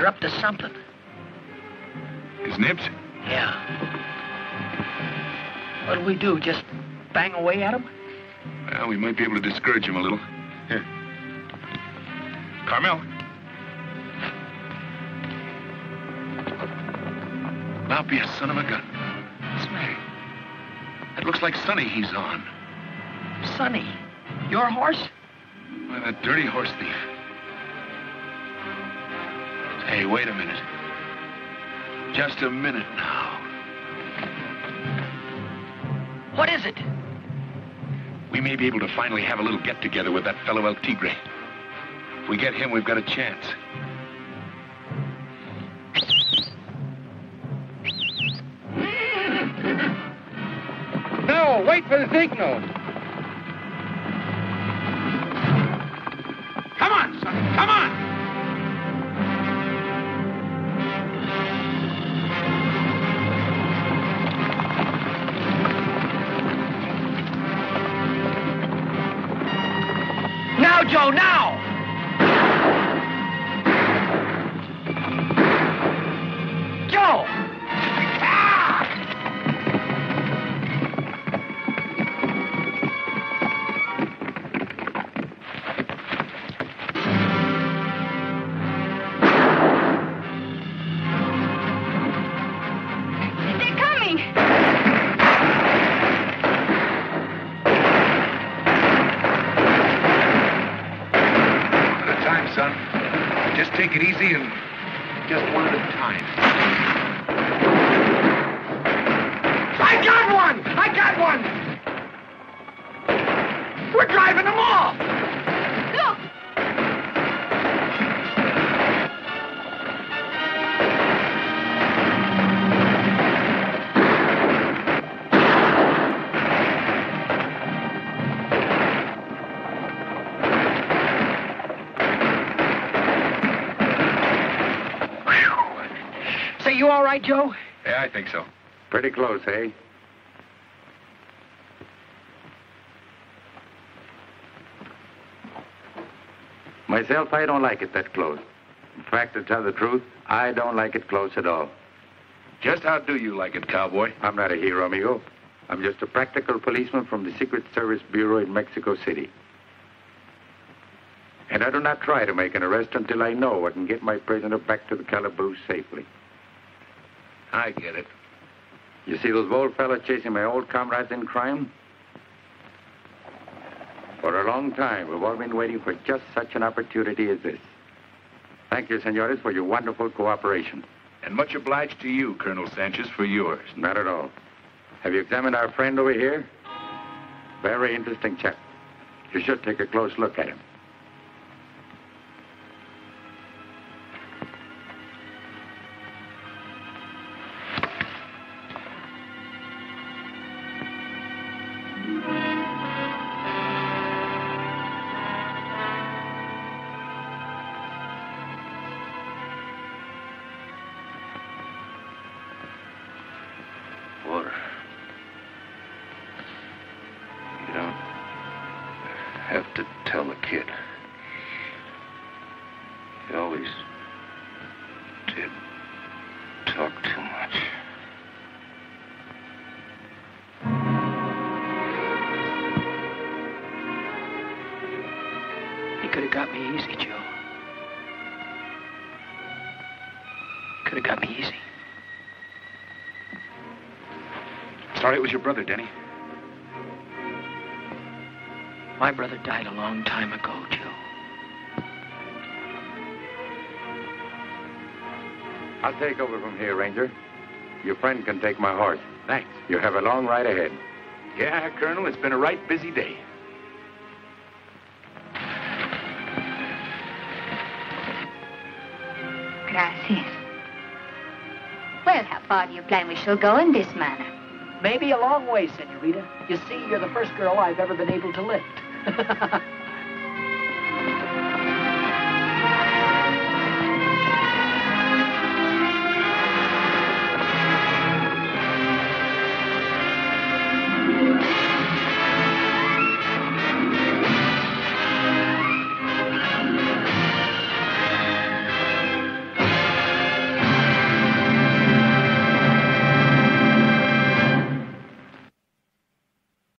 They're up to something. His nibs? Yeah. What'll we do? Just bang away at him? Well, we might be able to discourage him a little. Here. Carmen. Now be a son of a gun. What's the matter? That looks like Sonny he's on. Sonny, your horse? Why, that dirty horse thief. Hey, wait a minute. Just a minute now. What is it? We may be able to finally have a little get-together with that fellow El Tigre. If we get him, we've got a chance. No, wait for the signal. Right, Joe? Yeah, I think so. Pretty close, eh? Myself, I don't like it that close. In fact, to tell the truth, I don't like it close at all. Just how do you like it, cowboy? I'm not a hero, amigo. I'm just a practical policeman from the Secret Service Bureau in Mexico City. And I do not try to make an arrest until I know I can get my prisoner back to the calaboose safely. I get it. You see those bold fellows chasing my old comrades in crime? For a long time, we've all been waiting for just such an opportunity as this. Thank you, senores, for your wonderful cooperation. And much obliged to you, Colonel Sanchez, for yours. Not at all. Have you examined our friend over here? Very interesting chap. You should take a close look at him. Sorry was your brother, Denny. My brother died a long time ago, Joe. I'll take over from here, Ranger. Your friend can take my horse. Thanks. You have a long ride ahead. Yeah, Colonel, it's been a right busy day. Gracias. Well, how far do you plan we shall go in this manner? Maybe a long way, senorita. You see, you're the first girl I've ever been able to lift.